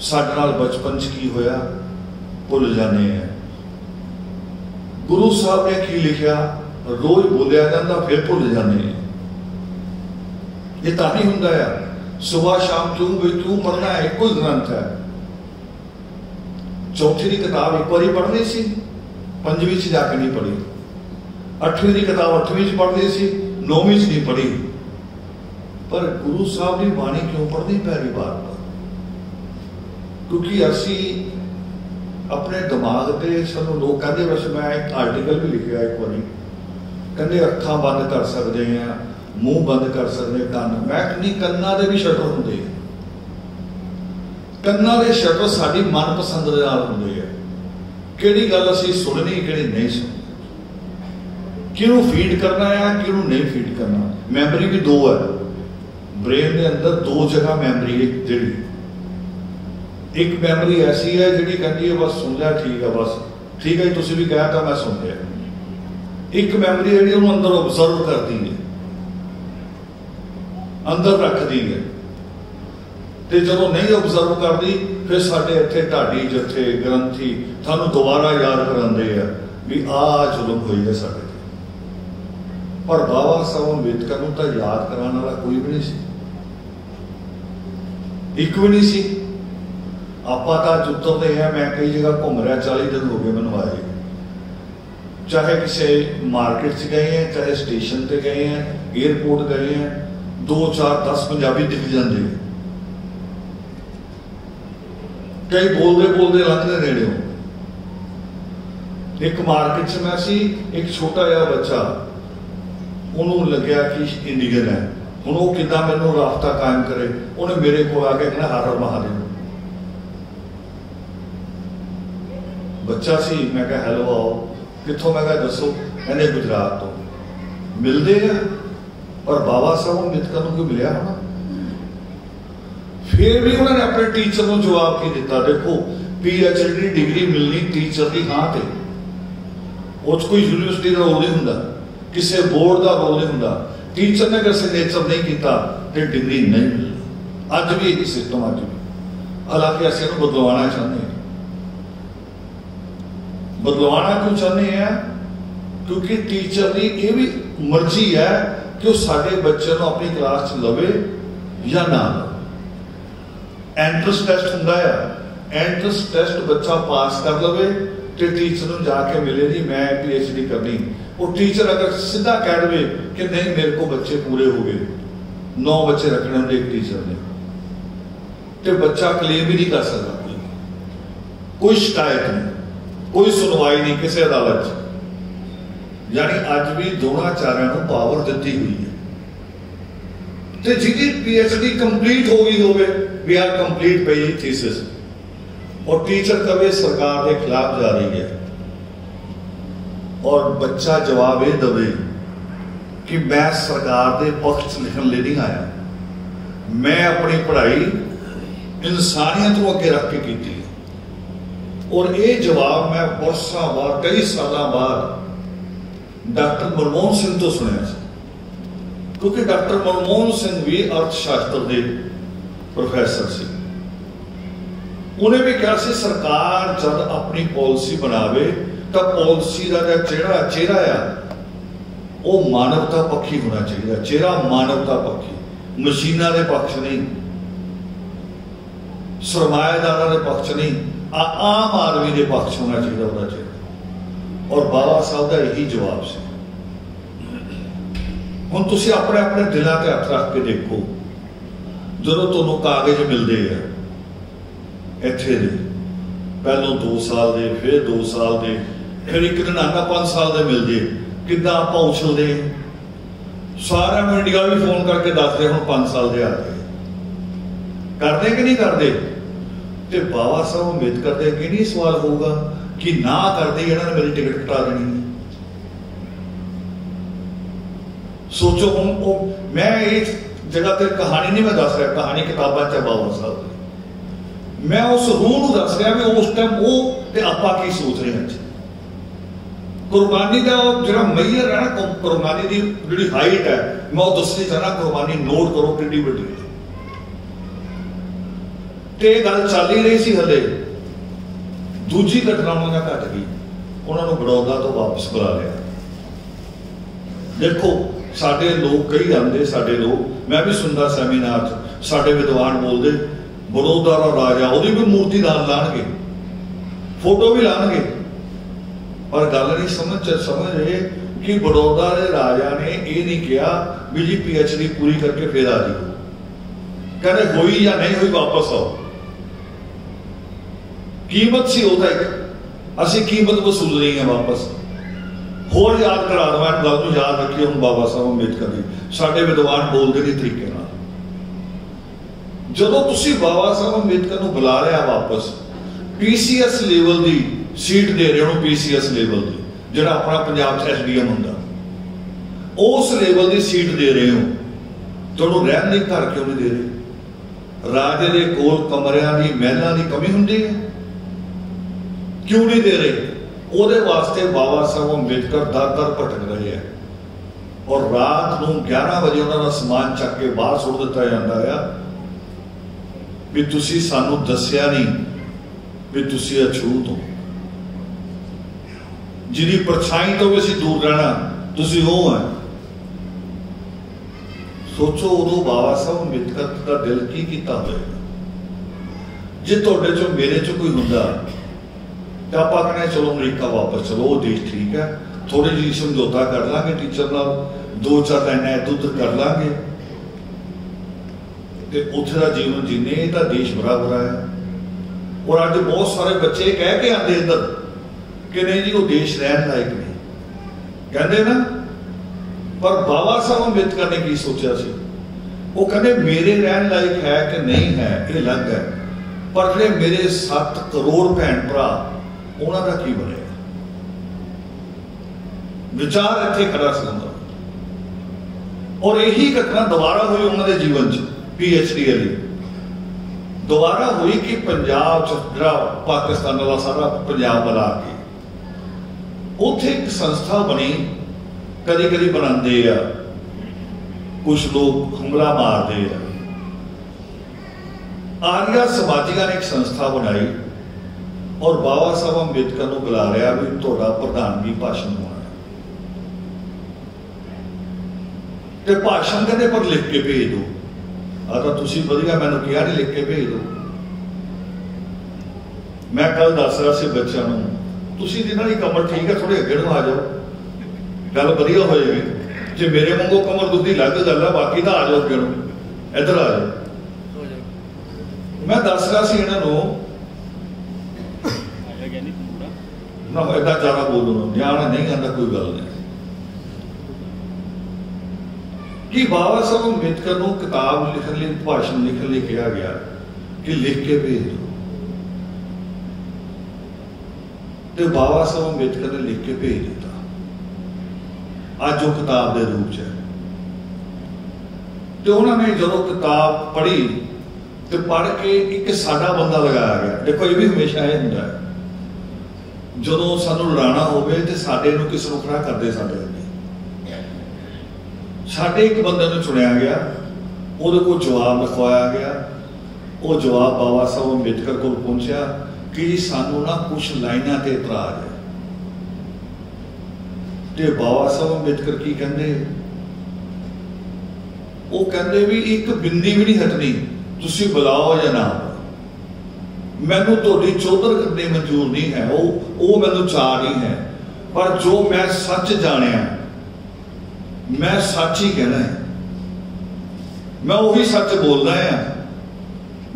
ਸਾਡੇ ਨਾਲ ਬਚਪਨ 'ਚ ਕੀ ਹੋਇਆ, ਭੁੱਲ ਜਾਂਦੇ ਹਾਂ। ਗੁਰੂ ਸਾਹਿਬ ਨੇ ਕੀ ਲਿਖਿਆ? ਰੋਜ਼ ਬੋਲਿਆ ਜਾਂਦਾ, ਫਿਰ ਭੁੱਲ ਜਾਂਦੇ ਇਹ ਤਾਂ ਨਹੀਂ ਹੁੰਦਾ ਯਾਰ। ਸਵੇਰ ਸ਼ਾਮ ਤੂੰ ਵੀ ਤੂੰ ਪੜਨਾ ਹੈ, ਇੱਕੋ ਹੀ ਗ੍ਰੰਥ ਹੈ। ਚੌਥੀ ਦੀ ਕਿਤਾਬ ਇੱਕ ਵਾਰੀ ਪੜ੍ਹਨੀ ਸੀ, ਪੰਜਵੀਂ ਚ ਜਾ ਕੇ ਨਹੀਂ ਪੜ੍ਹੀ। ਅੱਠਵੀਂ ਦੀ ਕਿਤਾਬ ਅੱਠਵੀਂ ਚ ਪੜ੍ਹਨੀ ਸੀ, ਨੌਵੀਂ ਚ ਨਹੀਂ ਪੜ੍ਹੀ। ਪਰ ਗੁਰੂ ਸਾਹਿਬ ਦੀ ਬਾਣੀ ਕਿਉਂ ਪੜ੍ਹਦੀ ਬਾਰ ਬਾਰ ਕਿਉਂਕਿ ਅਸੀਂ ਆਪਣੇ ਦਿਮਾਗ ਤੇ ਸਾਨੂੰ ਲੋਕ ਕਹਿੰਦੇ ਵੈਸੇ ਮੈਂ ਇੱਕ ਆਰਟੀਕਲ ਵੀ ਲਿਖਿਆ ਇੱਕ ਵਾਰੀ। ਕਹਿੰਦੇ, ਅੱਖਾਂ ਬੰਦ ਕਰ ਸਕਦੇ ਆ ਮੂੰਹ ਬੰਦ ਕਰ ਸਕਦੇ ਕੰਨ। ਮੈਂ ਕਹਿੰਦੀ, ਕੰਨਾਂ ਦੇ ਵੀ ਸ਼ਟਰ ਹੁੰਦੇ ਆ। ਕੰਨਾਂ ਦੇ ਸ਼ਟਰ ਸਾਡੀ ਮਨਪਸੰਦ ਦੇ ਨਾਲ ਹੁੰਦੇ ਆ। ਕਿਹੜੀ ਗੱਲ ਅਸੀਂ ਸੁਣਨੀ, ਕਿਹੜੀ ਨਹੀਂ ਸੁਣਨੀ? ਕਿਹਨੂੰ ਫੀਡ ਕਰਨਾ ਹੈ ਕਿਹਨੂੰ ਨਹੀਂ ਫੀਡ ਕਰਨਾ? ਮੈਮਰੀ ਵੀ ਦੋ ਹੈ ਬ੍ਰੇਨ ਦੇ ਅੰਦਰ ਦੋ ਜਗ੍ਹਾ ਮੈਮਰੀ ਹੈ, ਜਿਹੜੀ। ਇੱਕ ਮੈਮਰੀ ਐਸੀ ਹੈ ਜਿਹੜੀ ਕਹਿੰਦੀ ਹੈ, ਬਸ ਸੁਣ ਲਿਆ ਠੀਕ ਹੈ, ਬਸ। ਠੀਕ ਹੈ ਤੁਸੀਂ ਵੀ ਕਹਿਆ ਤਾਂ ਮੈਂ ਸੁਣ ਲਿਆ। ਇੱਕ ਮੈਮਰੀ ਜਿਹੜੀ ਉਹਨੂੰ ਅੰਦਰ ਆਬਜ਼ਰਵ ਕਰਦੀ ਹੈ। ਅੰਦਰ ਰੱਖਦੀ ਹੈ। ਤੇ ਜਦੋਂ ਨਹੀਂ ਆਬਜ਼ਰਵ ਕਰਦੀ, ਫਿਰ ਸਾਡੇ ਇੱਥੇ ਢਾਡੀ, ਜੱਥੇ ਗ੍ਰੰਥੀ ਤੁਹਾਨੂੰ ਦੁਬਾਰਾ ਯਾਦ ਕਰਾਉਂਦੇ ਆ ਵੀ ਆ ਜ਼ੁਲਮ ਹੋਈ ਹੈ ਸਾਡੇ ਤੇ। ਪਰ ਬਾਬਾ ਸਾਹਿਬ ਅੰਬੇਦਕਰ ਨੂੰ ਤਾਂ ਯਾਦ ਕਰਾਉਣ ਵਾਲਾ ਕੋਈ ਵੀ ਨਹੀਂ ਸੀ। ਇੱਕ ਵੀ ਨਹੀਂ ਸੀ। ਆਪਾਂ ਤਾਂ ਜੁੱਤਰਦੇ ਆ ਮੈਂ ਕਈ ਜਗ੍ਹਾ ਘੁੰਮ ਰਿਹਾ 40 ਦਿਨ ਹੋ ਗਏ ਮੈਨੂੰ ਆਏ ਚਾਹੇ ਕਿਸੇ ਮਾਰਕੀਟ 'ਚ ਗਏ ਆ ਚਾਹੇ ਸਟੇਸ਼ਨ ਤੇ ਗਏ ਆ 에어ਪੋਰਟ ਗਏ ਆ 2 4 10 ਪੰਜਾਬੀ ਦਿਖ ਜਾਂਦੇ ਆ ਕਈ ਬੋਲਦੇ ਬੋਲਦੇ ਲੰਘਦੇ ਨੇੜਿਓਂ ਇੱਕ ਮਾਰਕੀਟ 'ਚ ਮੈਂ ਸੀ, ਇੱਕ ਛੋਟਾ ਜਿਹਾ ਬੱਚਾ। ਉਹਨੂੰ ਲੱਗਿਆ ਕਿ ਇੰਡੀਅਨ ਹੈ। ਹੁਣ ਉਹ ਕਿੱਦਾਂ ਮੈਨੂੰ ਰਾਬਤਾ ਕਾਇਮ ਕਰੇ? ਉਹਨੇ ਮੇਰੇ ਕੋਲ ਆ ਕੇ ਕਹਿੰਦਾ ਹਰ ਹਰ ਮਹਾਦੇਵ। ਬੱਚਾ ਸੀ, ਮੈਂ ਕਿਹਾ ਹੈਲੋ ਆਓ। ਕਿੱਥੋਂ? ਮੈਂ ਕਿਹਾ, ਦੱਸੋ ਕਹਿੰਦੇ ਗੁਜਰਾਤ ਤੋਂ। ਮਿਲਦੇ ਆ? ਪਰ ਬਾਬਾ ਸਾਹਿਬ ਅੰਬੇਦਕਰ ਨੂੰ ਕੋਈ ਮਿਲਿਆ ਹੋਣਾ? ਫਿਰ ਵੀ ਉਹਨਾਂ ਨੇ ਆਪਣੇ ਟੀਚਰ ਨੂੰ ਜਵਾਬ ਕੀ ਦਿੱਤਾ? ਦੇਖੋ ਪੀ ਐਚ ਡੀ ਡਿਗਰੀ ਮਿਲਣੀ ਟੀਚਰ ਦੀ ਹਾਂ ਤੇ। ਉਹ 'ਚ ਕੋਈ ਯੂਨੀਵਰਸਿਟੀ ਦਾ ਰੋਲ ਨਹੀਂ ਹੁੰਦਾ। ਕਿਸੇ ਬੋਰਡ ਦਾ ਰੋਲ ਨਹੀਂ ਹੁੰਦਾ। ਟੀਚਰ ਨੇ ਅਗਰ ਸਿਗਨੇਚਰ ਨਹੀਂ ਕੀਤਾ ਤੇ ਡਿਗਰੀ ਨਹੀਂ ਮਿਲਦੀ ਅੱਜ ਵੀ ਇਹ ਸਿਸਟਮ ਅੱਜ ਵੀ। ਹਾਲਾਂਕਿ ਅਸੀਂ ਇਹਨੂੰ ਬਦਲਵਾਉਣਾ ਚਾਹੁੰਦੇ ਹਾਂ। ਬਦਲਵਾਉਣਾ ਕਿਉਂ ਚਾਹੁੰਦੇ ਆ ਕਿਉਂਕਿ ਟੀਚਰ ਦੀ ਇਹ ਵੀ ਮਰਜ਼ੀ ਹੈ ਕਿ ਉਹ ਸਾਡੇ ਬੱਚੇ ਨੂੰ ਆਪਣੀ ਕਲਾਸ 'ਚ ਲਵੇ ਜਾਂ ਨਾ ਲਵੇ। ਐਂਟਰੈਂਸ ਟੈਸਟ ਹੁੰਦਾ ਆ। ਐਂਟਰੈਂਸ ਟੈਸਟ ਬੱਚਾ ਪਾਸ ਕਰ ਲਵੇ ਤੇ ਟੀਚਰ ਨੂੰ ਜਾ ਕੇ ਮਿਲੇ ਜੀ, ਮੈਂ ਪੀ ਡੀ ਕਰਨੀ। ਉਹ ਟੀਚਰ ਅਗਰ ਸਿੱਧਾ ਕਹਿ ਦੇਵੇ ਕਿ ਨਹੀਂ ਮੇਰੇ ਕੋ ਬੱਚੇ ਪੂਰੇ ਹੋ ਗਏ 9 ਬੱਚੇ ਰੱਖਣੇ ਹੁੰਦੇ ਇੱਕ ਟੀਚਰ ਨੇ ਤੇ ਬੱਚਾ ਕਲੇਮ ਵੀ ਨਹੀਂ ਕਰ ਸਕਦਾ ਕੋਈ ਸ਼ਿਕਾਇਤ ਨਹੀਂ ਕੋਈ ਸੁਣਵਾਈ ਨਹੀਂ ਕਿਸੇ ਅਦਾਲਤ 'ਚ ਯਾਨੀ ਅੱਜ ਵੀ ਦੋਨਾਂ ਚਾਰਿਆਂ ਨੂੰ ਪਾਵਰ ਦਿੱਤੀ ਹੋਈ ਹੈ ਤੇ ਜਿਹਦੀ ਪੀ ਡੀ ਕੰਪਲੀਟ ਹੋ ਗਈ ਹੋਵੇ ਵੀ ਆਰ ਕੰਪਲੀਟ ਪਈ ਥੀਸਿਸ और टीचर कभी सरकार के खिलाफ ਔਰ ਬੱਚਾ ਜਵਾਬ ਇਹ ਦਵੇ ਕਿ ਮੈਂ ਸਰਕਾਰ ਦੇ ਪੱਖ 'ਚ ਲਿਖਣ ਲਈ ਨਹੀਂ ਆਇਆ। ਮੈਂ ਆਪਣੀ ਪੜ੍ਹਾਈ ਇਨਸਾਨੀਅਤ ਨੂੰ ਅੱਗੇ ਰੱਖ ਕੇ ਕੀਤੀ ਔਰ ਇਹ ਜਵਾਬ ਮੈਂ ਬਰਸਾਂ ਬਾਅਦ ਕਈ ਸਾਲਾਂ ਬਾਅਦ ਡਾਕਟਰ ਮਨਮੋਹਨ ਸਿੰਘ ਤੋਂ ਸੁਣਿਆ ਸੀ। ਕਿਉਂਕਿ ਡਾਕਟਰ ਮਨਮੋਹਨ ਸਿੰਘ ਵੀ ਅਰਥ ਸ਼ਾਸਤਰ ਦੇ ਪ੍ਰੋਫੈਸਰ ਸੀ। ਉਹਨੇ ਵੀ ਕਿਹਾ ਸੀ, ਸਰਕਾਰ ਜਦ ਆਪਣੀ ਪਾਲਿਸੀ ਬਣਾਵੇ ਤਾਂ ਪਾਲਿਸੀ ਦਾ ਜਿਹੜਾ ਚਿਹਰਾ ਆ, ਉਹ ਮਾਨਵਤਾ ਪੱਖੀ ਹੋਣਾ ਚਾਹੀਦਾ, ਚਿਹਰਾ ਮਾਨਵਤਾ ਪੱਖੀ। ਮਸ਼ੀਨਾਂ ਦੇ ਪੱਖ ਨਹੀਂ ਸਰਮਾਇਦਾਰਾਂ ਦੇ ਪੱਖ ਨਹੀਂ, ਆ ਆਮ ਆਦਮੀ ਦੇ ਪੱਖ ਹੋਣਾ ਚਾਹੀਦਾ ਉਹਦਾ ਚਿਹਰਾ। ਔਰ ਬਾਬਾ ਸਾਹਿਬ ਦਾ ਇਹੀ ਜਵਾਬ ਸੀ। ਹੁਣ ਤੁਸੀਂ ਆਪਣੇ ਆਪਣੇ ਦਿਲਾਂ ਤੇ ਹੱਥ ਰੱਖ ਕੇ ਦੇਖੋ, ਜਦੋਂ ਤੁਹਾਨੂੰ ਕਾਗਜ਼ ਮਿਲਦੇ ਆ, ਇੱਥੇ ਦੇ, ਪਹਿਲੋਂ 2 ਸਾਲ ਦੇ, ਫਿਰ 2 ਸਾਲ ਦੇ ਫਿਰ ਇੱਕ ਦਿਨ ਆਗਾ 5 ਸਾਲ ਦੇ ਮਿਲ ਜੇ, ਕਿੱਦਾਂ ਆਪਾਂ ਉਛਲਦੇ ਸਾਰਿਆਂ ਨੂੰ ਇੰਡੀਆ ਵੀ ਫੋਨ ਕਰਕੇ ਦੱਸਦੇ ਹੁਣ 5 ਸਾਲ ਦੇ ਆ ਗਏ ਕਰਦੇ ਕਿ ਨਹੀਂ ਕਰਦੇ? ਤੇ ਬਾਬਾ ਸਾਹਿਬ ਅੰਬੇਦਕਰ ਕਰਦੇ ਕਿ ਨਹੀਂ ਸਵਾਲ ਹੋਊਗਾ ਕਿ ਨਾ ਕਰਦੇ, ਇਹਨਾਂ ਨੇ ਮੇਰੀ ਟਿਕਟ ਕਟਾ ਦੇਣੀ ਸੋਚੋ, ਹੁਣ ਉਹ, ਮੈਂ ਇਹ ਜਗ੍ਹਾ ਤੇ ਕਹਾਣੀ ਨਹੀਂ ਮੈਂ ਦੱਸ ਰਿਹਾ, ਕਹਾਣੀ ਕਿਤਾਬਾਂ ਚ ਬਾਬਾ ਸਾਹਿਬ ਦੀ। ਮੈਂ ਉਸ ਰੂਹ ਨੂੰ ਦੱਸ ਰਿਹਾ ਵੀ ਉਸ ਟਾਈਮ ਉਹ ਤੇ ਆਪਾਂ ਕੀ ਸੋਚ ਰਹੇ ਹਾਂ ਕੁਰਬਾਨੀ ਦਾ ਜਿਹੜਾ ਮਈਰ ਹੈ ਨਾ ਕੁਰਬਾਨੀ ਦੀ ਜਿਹੜੀ ਹਾਈਟ ਹੈ, ਮੈਂ ਉਹ ਦੱਸਣੀ ਚਾਹਨਾ ਕੁਰਬਾਨੀ ਨੋਟ ਕਰੋ ਕਿੰਨੀ ਵੱਡੀ ਹੈ। ਤੇ ਗੱਲ ਚੱਲ ਹੀ ਰਹੀ ਸੀ ਹਲੇ। ਦੂਜੀ ਘਟਨਾ ਉਹਨਾਂ ਘਟ ਗਈ। ਉਹਨਾਂ ਨੂੰ ਬੜੌਦਾ ਤੋਂ ਵਾਪਸ ਬੁਲਾ ਲਿਆ। ਦੇਖੋ, ਸਾਡੇ ਲੋਕ ਕਈ ਆਂਦੇ ਸਾਡੇ ਲੋਕ, ਮੈਂ ਵੀ ਸੁਣਦਾ ਸੈਮੀਨਾਰ 'ਚ, ਸਾਡੇ ਵਿਦਵਾਨ ਬੋਲਦੇ, ਬੜੌਦਾ ਦਾ ਰਾਜਾ, ਉਹਦੀ ਵੀ ਮੂਰਤੀ ਨਾਲ ਲਾਣਗੇ। ਫੋਟੋ ਵੀ ਲਾਣਗੇ। ਪਰ ਗੱਲ ਨਹੀਂ ਸਮਝ ਚ ਸਮਝ ਰਹੇ ਕਿ ਬੜੌਦਾ ਦੇ ਰਾਜਾ ਨੇ ਇਹ ਨਹੀਂ ਕਿਹਾ ਵੀ ਜੀ ਪੀਐਚਡੀ ਪੂਰੀ ਕਰਕੇ ਫੇਰ ਆ ਜਿਓ ਕਹਿੰਦੇ ਹੋਈ ਜਾਂ ਨਹੀਂ ਹੋਈ ਵਾਪਸ ਆਓ। ਕੀਮਤ ਸੀ ਉਹਦਾ ਇੱਕ। ਅਸੀਂ ਕੀਮਤ ਵਸੂਲ ਰਹੀ ਹਾਂ ਵਾਪਸ। ਹੋਰ ਯਾਦ ਕਰਾ ਦਵਾਂ ਇਹ ਗੱਲ ਨੂੰ ਯਾਦ ਰੱਖਿਓ ਹੁਣ ਬਾਬਾ ਸਾਹਿਬ ਅੰਬੇਦਕਰ ਦੀ, ਸਾਡੇ ਵਿਦਵਾਨ ਬੋਲਦੇ ਨਹੀਂ ਤਰੀਕੇ ਨਾਲ। ਜਦੋਂ ਤੁਸੀਂ ਬਾਬਾ ਸਾਹਿਬ ਅੰਬੇਦਕਰ ਨੂੰ ਬੁਲਾ ਲਿਆ ਵਾਪਸ ਪੀਸੀਐਸ ਲੈਵਲ ਦੀ ਸੀਟ ਦੇ ਰਹੇ ਹੋ ਪੀਸੀਐਸ ਲੈਵਲ ਦੀ ਜਿਹੜਾ ਆਪਣਾ ਪੰਜਾਬ 'ਚ ਐਸਡੀਐਮ ਹੁੰਦਾ। ਉਸ ਲੈਵਲ ਦੀ ਸੀਟ ਦੇ ਰਹੇ ਹੋ। ਤੁਹਾਨੂੰ ਰਹਿਣ ਲਈ ਘਰ ਕਿਉਂ ਨਹੀਂ ਦੇ ਰਹੇ? ਰਾਜੇ ਦੇ ਕੋਲ ਕਮਰਿਆਂ ਦੀ, ਮਹਿਲਾਂ ਦੀ ਕਮੀ ਹੁੰਦੀ ਹੈ? ਕਿਉਂ ਨਹੀਂ ਦੇ ਰਹੇ? ਉਹਦੇ ਵਾਸਤੇ ਬਾਬਾ ਸਾਹਿਬ ਅੰਬੇਦਕਰ ਦਰ ਦਰ ਭਟਕ ਰਹੇ ਆ ਔਰ ਰਾਤ ਨੂੰ 11 ਵਜੇ ਉਹਨਾਂ ਦਾ ਸਮਾਨ ਚੱਕ ਕੇ ਬਾਹਰ ਸੁੱਟ ਦਿੱਤਾ ਜਾਂਦਾ ਆ। ਵੀ ਤੁਸੀਂ ਸਾਨੂੰ ਦੱਸਿਆ ਨਹੀਂ ਵੀ ਤੁਸੀਂ ਅਛੂਤ ਹੋ। ਜਿਹਦੀ ਪਰਛਾਈ ਤੋਂ ਵੀ ਅਸੀਂ ਦੂਰ ਰਹਿਣਾ, ਤੁਸੀਂ ਉਹ ਹੈ ਸੋਚੋ ਉਦੋਂ ਬਾਬਾ ਸਾਹਿਬ ਅੰਬੇਦਕਰ ਦਾ ਦਿਲ ਕੀ ਕੀਤਾ ਹੋਵੇਗਾ। ਜੇ ਤੁਹਾਡੇ ਚੋਂ ਮੇਰੇ ਚੋਂ ਕੋਈ ਹੁੰਦਾ, ਤਾਂ ਆਪਾਂ ਕਹਿੰਦੇ ਚਲੋ ਅਮਰੀਕਾ ਵਾਪਸ ਚਲੋ, ਉਹ ਦੇਸ਼ ਠੀਕ ਹੈ। ਥੋੜੀ ਜਿਹੀ ਸਮਝੌਤਾ ਕਰ ਲਾਂਗੇ ਟੀਚਰ ਨਾਲ, ਦੋ ਚਾਰ ਲਾਈਨਾਂ ਇੱਧਰ ਉੱਧਰ ਕਰ ਲਾਂਗੇ। ਤੇ ਉੱਥੇ ਦਾ ਜੀਵਨ ਜੀਨੇ, ਇਹ ਤਾਂ ਦੇਸ਼ ਬੜਾ ਹੈ। ਔਰ ਅੱਜ ਬਹੁਤ ਸਾਰੇ ਬੱਚੇ ਕਹਿ ਕੇ ਆਉਂਦੇ ਇੱਧਰ। ਕਿ ਨਹੀਂ ਜੀ, ਉਹ ਦੇਸ਼ ਰਹਿਣ ਲਾਇਕ ਨਹੀਂ। ਕਹਿੰਦੇ ਨਾ, ਪਰ ਬਾਬਾ ਸਾਹਿਬ ਅੰਬੇਦਕਰ ਨੇ ਕੀ ਸੋਚਿਆ ਸੀ? ਉਹ ਕਹਿੰਦੇ, ਮੇਰੇ ਰਹਿਣ ਲਾਇਕ ਹੈ ਕਿ ਨਹੀਂ ਹੈ, ਇਹ ਅਲੱਗ ਹੈ। ਪਰ ਜਿਹੜੇ ਮੇਰੇ 7 ਕਰੋੜ ਭੈਣ ਭਰਾ, ਉਹਨਾਂ ਦਾ ਕੀ ਬਣੇਗਾ? ਵਿਚਾਰ ਇੱਥੇ ਖੜਾ ਸੀ ਹੁੰਦਾ ਔਰ ਇਹੀ ਘਟਨਾ ਦੁਬਾਰਾ ਹੋਈ ਉਹਨਾਂ ਦੇ ਜੀਵਨ 'ਚ ਪੀਐਚਡੀ ਵਾਲੀ। ਦੁਬਾਰਾ ਹੋਈ ਕਿ ਪੰਜਾਬ 'ਚ, ਜਿਹੜਾ ਪਾਕਿਸਤਾਨ ਵਾਲਾ ਸਾਰਾ ਪੰਜਾਬ ਬਣਾ ਕੇ। ਉੱਥੇ ਇੱਕ ਸੰਸਥਾ ਬਣੀ ਕਦੀ ਕਦੀ ਬਣਾਉਂਦੇ ਆ। ਕੁਝ ਲੋਕ ਹਮਲਾ ਮਾਰਦੇ ਆ। ਆਰੀਆ ਸਮਾਜੀਆਂ ਨੇ ਇੱਕ ਸੰਸਥਾ ਬਣਾਈ ਔਰ ਬਾਬਾ ਸਾਹਿਬ ਅੰਬੇਦਕਰ ਨੂੰ ਬੁਲਾ ਰਿਹਾ ਵੀ ਤੁਹਾਡਾ ਪ੍ਰਧਾਨਗੀ ਭਾਸ਼ਣ ਹੋਣਾ। ਤੇ ਭਾਸ਼ਣ ਕਹਿੰਦੇ, ਪਰ ਲਿਖ ਕੇ ਭੇਜ ਦਿਓ। ਆ ਤਾਂ ਤੁਸੀਂ ਵਧੀਆ ਮੈਨੂੰ ਕਿਹਾ ਨਹੀਂ ਲਿਖ ਕੇ ਭੇਜ ਦਿਓ। ਮੈਂ ਕੱਲ ਦੱਸ ਰਿਹਾ ਸੀ ਬੱਚਿਆਂ ਨੂੰ ਤੁਸੀਂ ਜਿਨ੍ਹਾਂ ਦੀ ਕਮਰ ਠੀਕ ਹੈ ਥੋੜੇ ਅੱਗੇ ਨੂੰ ਆ ਜਾਓ। ਗੱਲ ਵਧੀਆ ਹੋਏਗੀ। ਜੇ ਮੇਰੇ ਵਾਂਗੂ ਕਮਰ ਦੁੱਧੀ ਲੱਗ ਗੱਲ ਹੈ ਬਾਕੀ ਤਾਂ ਆ ਜਾਓ ਅੱਗੇ ਨੂੰ। ਇੱਧਰ ਆ ਜਾਓ। ਮੈਂ ਦੱਸ ਰਿਹਾ ਸੀ ਇਹਨਾਂ ਨੂੰ। ਨਾ ਇਹਦਾ ਜ਼ਿਆਦਾ ਬੋਲੋ ਧਿਆਨ ਨਹੀਂ ਆਉਂਦਾ ਕੋਈ ਗੱਲ ਨਹੀਂ। ਕਿ ਬਾਬਾ ਸਾਹਿਬ ਅੰਬੇਦਕਰ ਨੂੰ ਕਿਤਾਬ ਲਿਖਣ ਲਈ, ਭਾਸ਼ਣ ਲਿਖਣ ਲਈ ਕਿਹਾ ਗਿਆ ਕਿ ਲਿਖ ਕੇ ਭੇਜ ਦਿਓ। ਤੇ ਬਾਬਾ ਸਾਹਿਬ ਅੰਬੇਦਕਰ ਨੇ ਲਿਖ ਕੇ ਭੇਜ ਦਿੱਤਾ। ਅੱਜ ਉਹ ਕਿਤਾਬ ਦੇ ਰੂਪ 'ਚ ਹੈ। ਤੇ ਉਹਨਾਂ ਨੇ ਜਦੋਂ ਕਿਤਾਬ ਪੜ੍ਹੀ ਤੇ ਪੜ੍ਹ ਕੇ ਇੱਕ ਸਾਡਾ ਬੰਦਾ ਲਗਾਇਆ ਗਿਆ। ਦੇਖੋ, ਇਹ ਵੀ ਹਮੇਸ਼ਾ ਇਹ ਹੁੰਦਾ ਹੈ। ਜਦੋਂ ਸਾਨੂੰ ਲੜਾਣਾ ਹੋਵੇ ਤੇ ਸਾਡੇ ਨੂੰ ਕਿਸ ਨੂੰ ਖੜਾ ਕਰਦੇ ਸਾਡੇ ਸਾਡੇ ਇੱਕ ਬੰਦੇ ਨੂੰ ਚੁਣਿਆ ਗਿਆ। ਉਹਦੇ ਕੋਲ ਜਵਾਬ ਲਿਖਵਾਇਆ ਗਿਆ। ਉਹ ਜਵਾਬ ਬਾਬਾ ਸਾਹਿਬ ਅੰਬੇਦਕਰ ਕੋਲ ਪਹੁੰਚਿਆ। ਕਿ ਸਾਨੂੰ ਨਾ ਕੁਝ ਲਾਈਨਾਂ ਤੇ ਇਤਰਾਜ਼ ਹੈ। ਤੇ ਬਾਬਾ ਸਾਹਿਬ ਅੰਬੇਦਕਰ ਕੀ ਕਹਿੰਦੇ? ਉਹ ਕਹਿੰਦੇ ਵੀ ਇੱਕ ਬਿੰਦੀ ਵੀ ਨਹੀਂ ਹਟਣੀ, ਤੁਸੀਂ ਬੁਲਾਓ ਜਾਂ ਨਾ ਮੈਨੂੰ ਤੁਹਾਡੀ ਚੌਧਰ ਕਰਨੀ ਮਨਜ਼ੂਰ ਨਹੀਂ ਹੈ, ਉਹ ਉਹ ਮੈਨੂੰ ਚਾਹ ਨਹੀਂ ਹੈ। ਪਰ ਜੋ ਮੈਂ ਸੱਚ ਜਾਣਿਆ, ਮੈਂ ਸੱਚ ਹੀ ਕਹਿਣਾ ਹੈ। ਮੈਂ ਉਹੀ ਸੱਚ ਬੋਲਦਾ ਆ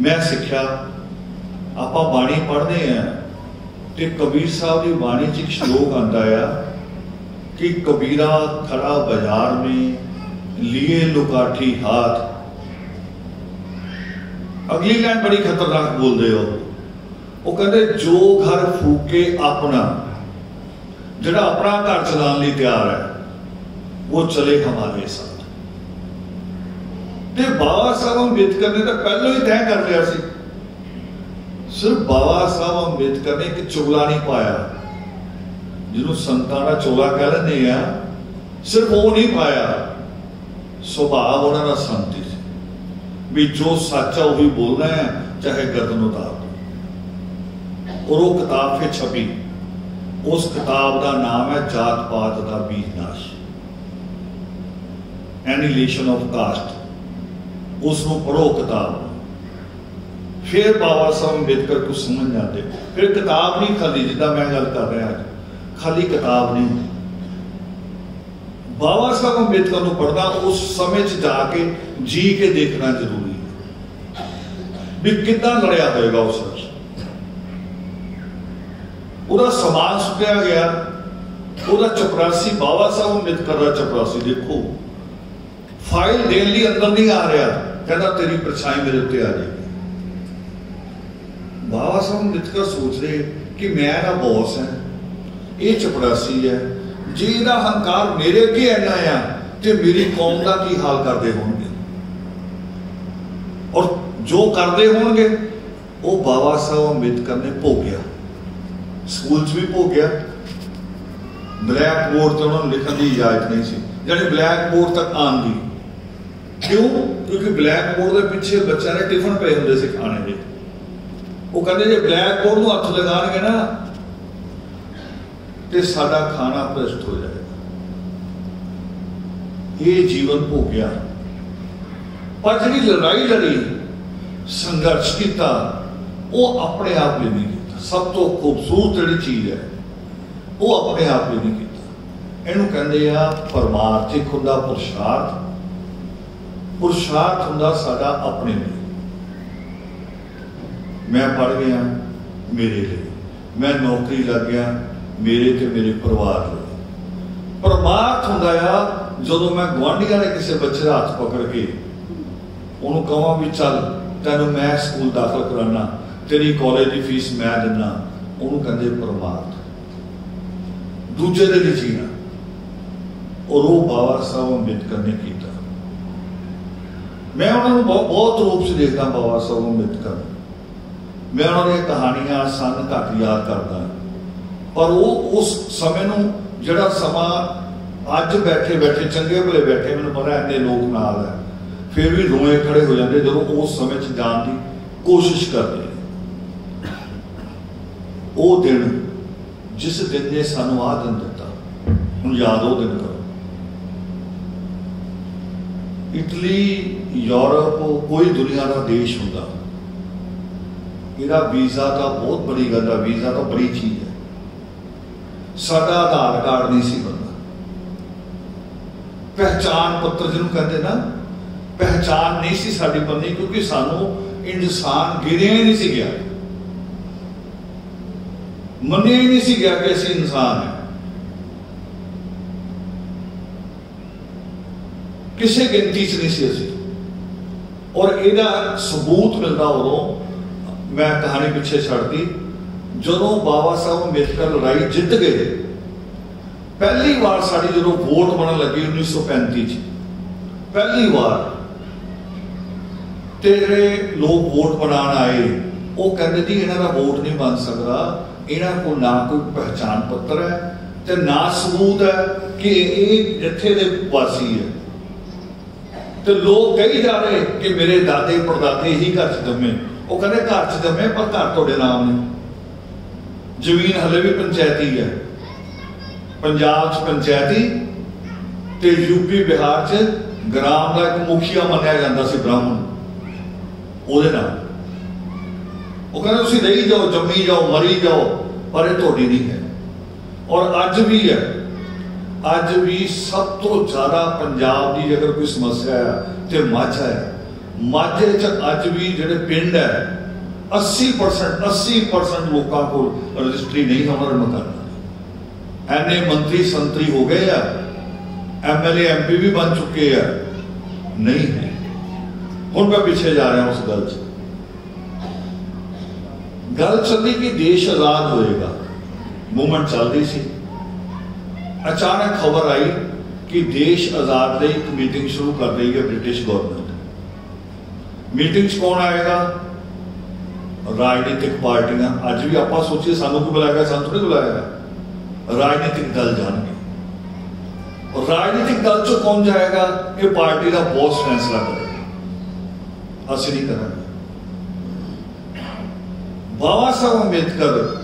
ਮੈਂ ਸਿੱਖਿਆ ਆਪਾਂ ਬਾਣੀ ਪੜ੍ਹਦੇ ਆ ਤੇ ਕਬੀਰ ਸਾਹਿਬ ਦੀ ਬਾਣੀ 'ਚ ਇੱਕ ਸ਼ਲੋਕ ਆਂਦਾ ਆ ਕਿ ਕਬੀਰਾ ਖੜਾ ਬਾਜ਼ਾਰ ਮੇ, ਲੀਏ ਲੁਕਾਠੀ ਹਾਥ। ਅਗਲੀ ਲਾਈਨ ਬੜੀ ਖਤਰਨਾਕ ਬੋਲਦੇ ਹੋ। ਉਹ ਕਹਿੰਦੇ, ਜੋ ਘਰ ਫੂਕੇ ਆਪਣਾ, ਜਿਹੜਾ ਆਪਣਾ ਘਰ ਚਲਾਉਣ ਲਈ ਤਿਆਰ ਹੈ, ਉਹ ਚਲੇ ਹਮਾਰੇ ਸਾਥ ਤੇ ਬਾਬਾ ਸਾਹਿਬ ਅੰਬੇਦਕਰ ਨੇ ਤਾਂ ਪਹਿਲਾਂ ਹੀ ਤੈਅ ਕਰ ਲਿਆ ਸੀ ਸਿਰਫ ਬਾਬਾ ਸਾਹਿਬ ਅੰਬੇਦਕਰ ਨੇ ਇੱਕ ਚੋਲਾ ਨਹੀਂ ਪਾਇਆ। ਜਿਹਨੂੰ ਸੰਤਾਂ ਦਾ ਚੋਲਾ ਕਹਿ ਲੈਂਦੇ ਆ, ਸਿਰਫ ਉਹ ਨਹੀਂ ਪਾਇਆ। ਸੁਭਾਅ ਉਹਨਾਂ ਦਾ ਸੰਤੀ ਸੀ। ਵੀ ਜੋ ਸੱਚ ਆ ਉਹੀ ਬੋਲਣਾ ਹੈ, ਚਾਹੇ ਗਰਦਨ ਉਤਾਰ ਦੋ। ਔਰ ਉਹ ਕਿਤਾਬ ਫਿਰ ਛਪੀ। ਉਸ ਕਿਤਾਬ ਦਾ ਨਾਮ ਹੈ ਜਾਤ ਪਾਤ ਦਾ ਬੀਜਨਾਸ਼ ਐਨੀਲੇਸ਼ਨ ਆਫ ਕਾਸਟ ਉਸ ਨੂੰ ਪੜੋ ਕਿਤਾਬ ਫਿਰ ਬਾਬਾ ਸਾਹਿਬ ਅੰਬੇਦਕਰ ਕੁਝ ਸਮਝ ਜਾਂਦੇ ਫਿਰ ਕਿਤਾਬ ਨਹੀਂ ਖਾਲੀ ਜਿੱਦਾਂ ਮੈਂ ਗੱਲ ਕਰ ਰਿਹਾ ਅੱਜ। ਖਾਲੀ ਕਿਤਾਬ ਨਹੀਂ ਬਾਬਾ ਸਾਹਿਬ ਅੰਬੇਦਕਰ ਨੂੰ ਪੜਦਾ ਉਸ ਸਮੇਂ 'ਚ ਜਾ ਕੇ ਜੀ ਕੇ ਦੇਖਣਾ ਜ਼ਰੂਰੀ ਹੈ। ਵੀ ਕਿੱਦਾਂ ਲੜਿਆ ਹੋਏਗਾ ਉਸ ਵਿੱਚ ਉਹਦਾ ਸਮਾਨ ਸੁੱਟਿਆ ਗਿਆ। ਉਹਦਾ ਚਪਰਾਸੀ, ਬਾਬਾ ਸਾਹਿਬ ਅੰਬੇਦਕਰ ਦਾ ਚਪਰਾਸੀ, ਦੇਖੋ। ਫਾਈਲ ਦੇਣ ਲਈ ਅੰਦਰ ਨਹੀਂ ਆ ਰਿਹਾ। ਕਹਿੰਦਾ, ਤੇਰੀ ਪਰਛਾਈ ਮੇਰੇ ਉੱਤੇ ਆ ਜਾਏਗੀ। ਬਾਬਾ ਸਾਹਿਬ ਅੰਬੇਦਕਰ ਸੋਚ ਰਹੇ ਕਿ ਮੈਂ ਦਾ ਬੌਸ ਹਾਂ। ਇਹ ਚਪਰਾਸੀ ਹੈ। ਜੇ ਇਹਦਾ ਹੰਕਾਰ ਮੇਰੇ ਅੱਗੇ ਇੰਨਾ ਆ, ਤੇ ਮੇਰੀ ਕੌਮ ਦਾ ਕੀ ਹਾਲ ਕਰਦੇ ਹੋਣਗੇ? ਔਰ ਜੋ ਕਰਦੇ ਹੋਣਗੇ, ਉਹ ਬਾਬਾ ਸਾਹਿਬ ਅੰਬੇਦਕਰ ਨੇ ਭੋਗਿਆ। ਸਕੂਲ 'ਚ ਵੀ ਭੋਗਿਆ। ਬਲੈਕ ਬੋਰਡ ਤੇ ਉਹਨਾਂ ਨੂੰ ਲਿਖਣ ਦੀ ਇਜਾਜ਼ਤ ਨਹੀਂ ਸੀ। ਜਾਨੀ ਬਲੈਕ ਬੋਰਡ ਤੱਕ ਆਉਣ ਦੀ। ਕਿਉਂ? ਕਿਉਂਕਿ ਬਲੈਕ ਬੋਰਡ ਦੇ ਪਿੱਛੇ ਬੱਚਿਆਂ ਦੇ ਟਿਫਨ ਪਏ ਹੁੰਦੇ ਸੀ ਖਾਣੇ ਦੇ। ਉਹ ਕਹਿੰਦੇ ਜੇ ਬਲੈਕ ਬੋਰਡ ਨੂੰ ਹੱਥ ਲਗਾਣਗੇ ਨਾ, ਤੇ ਸਾਡਾ ਖਾਣਾ ਭ੍ਰਿਸ਼ਟ ਹੋ ਜਾਏਗਾ। ਇਹ ਜੀਵਨ ਭੋਗਿਆ ਪਰ ਜਿਹੜੀ ਲੜਾਈ ਲੜੀ, ਸੰਘਰਸ਼ ਕੀਤਾ, ਉਹ ਆਪਣੇ ਆਪ ਲਈ ਨਹੀਂ ਕੀਤਾ। ਸਭ ਤੋਂ ਖੂਬਸੂਰਤ ਜਿਹੜੀ ਚੀਜ਼ ਹੈ, ਉਹ ਆਪਣੇ ਆਪ ਲਈ ਨਹੀਂ ਕੀਤਾ। ਇਹਨੂੰ ਕਹਿੰਦੇ ਆ ਪਰਮਾਰਥਿਕ ਹੁੰਦਾ ਪੁਰਸ਼ਾਰਥ। ਪੁਰਸ਼ਾਰਥ ਹੁੰਦਾ ਸਾਡਾ ਆਪਣੇ ਲਈ। ਮੈਂ ਪੜ ਗਿਆ ਮੇਰੇ ਲਈ। ਮੈਂ ਨੌਕਰੀ ਲੱਗ ਗਿਆ ਮੇਰੇ ਤੇ ਮੇਰੇ ਪਰਿਵਾਰ ਲਈ। ਪਰਮਾਰਥ ਹੁੰਦਾ ਆ, ਜਦੋਂ ਮੈਂ ਗਵਾਂਢੀਆਂ ਨੇ ਕਿਸੇ ਬੱਚੇ ਦਾ ਹੱਥ ਪਕੜ ਕੇ ਉਹਨੂੰ ਕਹਾਂ ਵੀ ਚੱਲ, ਤੈਨੂੰ ਮੈਂ ਸਕੂਲ ਦਾਖਲ ਕਰਾਣਾ ਤੇਰੀ ਕਾਲਜ ਦੀ ਫੀਸ ਮੈਂ ਦਿੰਨਾ, ਉਹਨੂੰ ਕਹਿੰਦੇ ਪਰਮਾਰਥ। ਦੂਜੇ ਦੇ ਲਈ ਜੀਣਾ। ਔਰ ਉਹ ਬਾਬਾ ਸਾਹਿਬ ਅੰਬੇਦਕਰ ਨੇ ਕੀਤਾ। ਮੈਂ ਉਹਨਾਂ ਨੂੰ ਬਹੁਤ ਬਹੁਤ ਰੂਪ ਚ ਦੇਖਦਾ ਬਾਬਾ ਸਾਹਿਬ ਅੰਬੇਦਕਰ ਮੈਂ ਉਹਨਾਂ ਦੀਆਂ ਕਹਾਣੀਆਂ ਸਨ ਘੱਟ ਯਾਦ ਕਰਦਾ ਪਰ ਉਹ ਉਸ ਸਮੇਂ ਨੂੰ ਜਿਹੜਾ ਸਮਾਂ ਅੱਜ ਬੈਠੇ ਬੈਠੇ, ਚੰਗੇ ਭਲੇ ਬੈਠੇ, ਮੈਨੂੰ ਪਤਾ ਇੰਨੇ ਲੋਕ ਨਾਲ ਹੈ। ਫਿਰ ਵੀ ਰੋਏ ਖੜੇ ਹੋ ਜਾਂਦੇ ਜਦੋਂ ਉਸ ਸਮੇਂ 'ਚ ਜਾਣ ਦੀ ਕੋਸ਼ਿਸ਼ ਕਰਦੇ ਉਹ ਦਿਨ ਜਿਸ ਦਿਨ ਨੇ ਸਾਨੂੰ ਆਹ ਦਿਨ ਦਿੱਤਾ, ਹੁਣ ਯਾਦ ਉਹ ਦਿਨ ਕਰੋ। ਇਟਲੀ, ਯੂਰਪ, ਕੋਈ ਦੁਨੀਆ ਦਾ ਦੇਸ਼ ਹੁੰਦਾ। ਇਹਦਾ ਵੀਜ਼ਾ ਤਾਂ ਬਹੁਤ ਬੜੀ ਗੱਲ ਹੈ ਵੀਜ਼ਾ ਤਾਂ ਬੜੀ ਚੀਜ਼ ਹੈ ਸਾਡਾ ਆਧਾਰ ਕਾਰਡ ਨਹੀਂ ਸੀ ਬੰਦਾ ਪਹਿਚਾਨ ਪੱਤਰ ਜਿਹਨੂੰ ਕਹਿੰਦੇ ਨਾ ਪਹਿਚਾਨ ਨਹੀਂ ਸੀ ਸਾਡੀ ਬੰਦੀ ਕਿਉਂਕਿ ਸਾਨੂੰ ਇਨਸਾਨ ਗਿਰਿਆ ਹੀ ਨਹੀਂ ਸੀ ਗਿਆ। ਮੰਨਿਆ ਹੀ ਨਹੀਂ ਸੀ ਗਿਆ ਕਿ ਅਸੀਂ ਇਨਸਾਨ ਹਾਂ। ਕਿਸੇ ਗਿਣਤੀ 'ਚ ਨਹੀਂ ਸੀ ਅਸੀਂ। ਔਰ ਇਹਦਾ ਸਬੂਤ ਮਿਲਦਾ ਉਦੋਂ ਮੈਂ ਕਹਾਣੀ ਪਿੱਛੇ ਛੱਡਦੀ ਜਦੋਂ ਬਾਬਾ ਸਾਹਿਬ ਅੰਬੇਦਕਰ ਲੜਾਈ ਜਿੱਤ ਗਏ, ਪਹਿਲੀ ਵਾਰ ਸਾਡੀ ਜਦੋਂ ਵੋਟ ਬਣਨ ਲੱਗੀ 1935 ਚ। ਪਹਿਲੀ ਵਾਰ। ਤੇ ਜਿਹੜੇ ਲੋਕ ਵੋਟ ਬਣਾਉਣ ਆਏ, ਉਹ ਕਹਿੰਦੇ ਜੀ ਇਹਨਾਂ ਦਾ ਵੋਟ ਨਹੀਂ ਬਣ ਸਕਦਾ। ਇਹਨਾਂ ਕੋਲ ਨਾ ਕੋਈ ਪਹਿਚਾਨ ਪੱਤਰ ਹੈ ਤੇ ਨਾ ਸਬੂਤ ਹੈ ਕਿ ਇਹ ਇੱਥੇ ਦੇ ਵਾਸੀ ਹੈ। ਤੇ ਲੋਕ ਕਹੀ ਜਾ ਰਹੇ ਕਿ ਮੇਰੇ ਦਾਦੇ ਪੜਦਾਦੇ ਹੀ ਘਰ ਚ ਦਮੇ ਉਹ ਕਹਿੰਦੇ ਘਰ ਚ ਜੰਮੇ ਪਰ ਘਰ ਤੁਹਾਡੇ ਨਾਮ ਨਹੀਂ। ਜ਼ਮੀਨ ਹਲੇ ਵੀ ਪੰਚਾਇਤੀ ਹੈ। ਪੰਜਾਬ ਚ ਪੰਚਾਇਤੀ ਤੇ ਯੂਪੀ ਬਿਹਾਰ ਚ ਗ੍ਰਾਮ ਦਾ ਇੱਕ ਮੁਖੀਆ ਮੰਨਿਆ ਜਾਂਦਾ ਸੀ ਬ੍ਰਾਹਮਣ। ਉਹਦੇ ਨਾਲ। ਉਹ ਕਹਿੰਦੇ, ਤੁਸੀਂ ਰਹੀ ਜਾਓ, ਜੰਮੀ ਜਾਓ, ਮਰੀ ਜਾਓ, ਪਰ ਇਹ ਤੁਹਾਡੀ ਨਹੀਂ ਹੈ। ਔਰ ਅੱਜ ਵੀ ਹੈ। ਅੱਜ ਵੀ ਸਭ ਤੋਂ ਜ਼ਿਆਦਾ ਪੰਜਾਬ ਦੀ ਅਗਰ ਕੋਈ ਸਮੱਸਿਆ ਹੈ ਤੇ ਮਾਝਾ ਹੈ ਮਾਝੇ ਚ ਅੱਜ ਵੀ ਜਿਹੜੇ ਪਿੰਡ ਹੈ 80% 80% ਲੋਕਾਂ ਕੋਲ ਰਜਿਸਟਰੀ ਨਹੀਂ ਹੈ, ਉਹਨਾਂ ਨੂੰ ਮਕਾਨ ਐਨੇ ਮੰਤਰੀ ਸੰਤਰੀ ਹੋ ਗਏ ਆ ਐਮਐਲਏ ਐਮਪੀ ਵੀ ਬਣ ਚੁੱਕੇ ਆ। ਨਹੀਂ ਹੈ। ਹੁਣ ਮੈਂ ਪਿੱਛੇ ਜਾ ਰਿਹਾ ਉਸ ਗੱਲ 'ਚ। ਗੱਲ ਚੱਲਦੀ ਕਿ ਦੇਸ਼ ਆਜ਼ਾਦ ਹੋਏਗਾ। ਮੂਵਮੈਂਟ ਚੱਲਦੀ ਸੀ। ਅਚਾਨਕ ਖਬਰ ਆਈ ਕਿ ਦੇਸ਼ ਆਜ਼ਾਦ ਲਈ ਇੱਕ ਮੀਟਿੰਗ ਸ਼ੁਰੂ ਕਰ ਰਹੀ ਹੈ ਬ੍ਰਿਟਿਸ਼ ਗਵਰਨਮੈਂਟ ਮੀਟਿੰਗ 'ਚ ਕੌਣ ਆਏਗਾ ਰਾਜਨੀਤਿਕ ਪਾਰਟੀਆਂ ਅੱਜ ਵੀ ਆਪਾਂ ਸੋਚੀਏ ਸਾਨੂੰ ਕੀ ਬੁਲਾਇਆ ਸਾਨੂੰ ਥੋੜੀ ਬੁਲਾਇਆ ਰਾਜਨੀਤਿਕ ਦਲ ਜਾਣਗੇ ਔਰ ਰਾਜਨੀਤਿਕ ਦਲ 'ਚ ਕੌਣ ਜਾਏਗਾ ਇਹ ਪਾਰਟੀ ਦਾ ਬੌਸ ਫੈਸਲਾ ਕਰੇਗਾ ਅਸੀਂ ਨਹੀਂ ਕਰਾਂਗੇ ਬਾਬਾ ਸਾਹਿਬ ਅੰਬੇਦਕਰ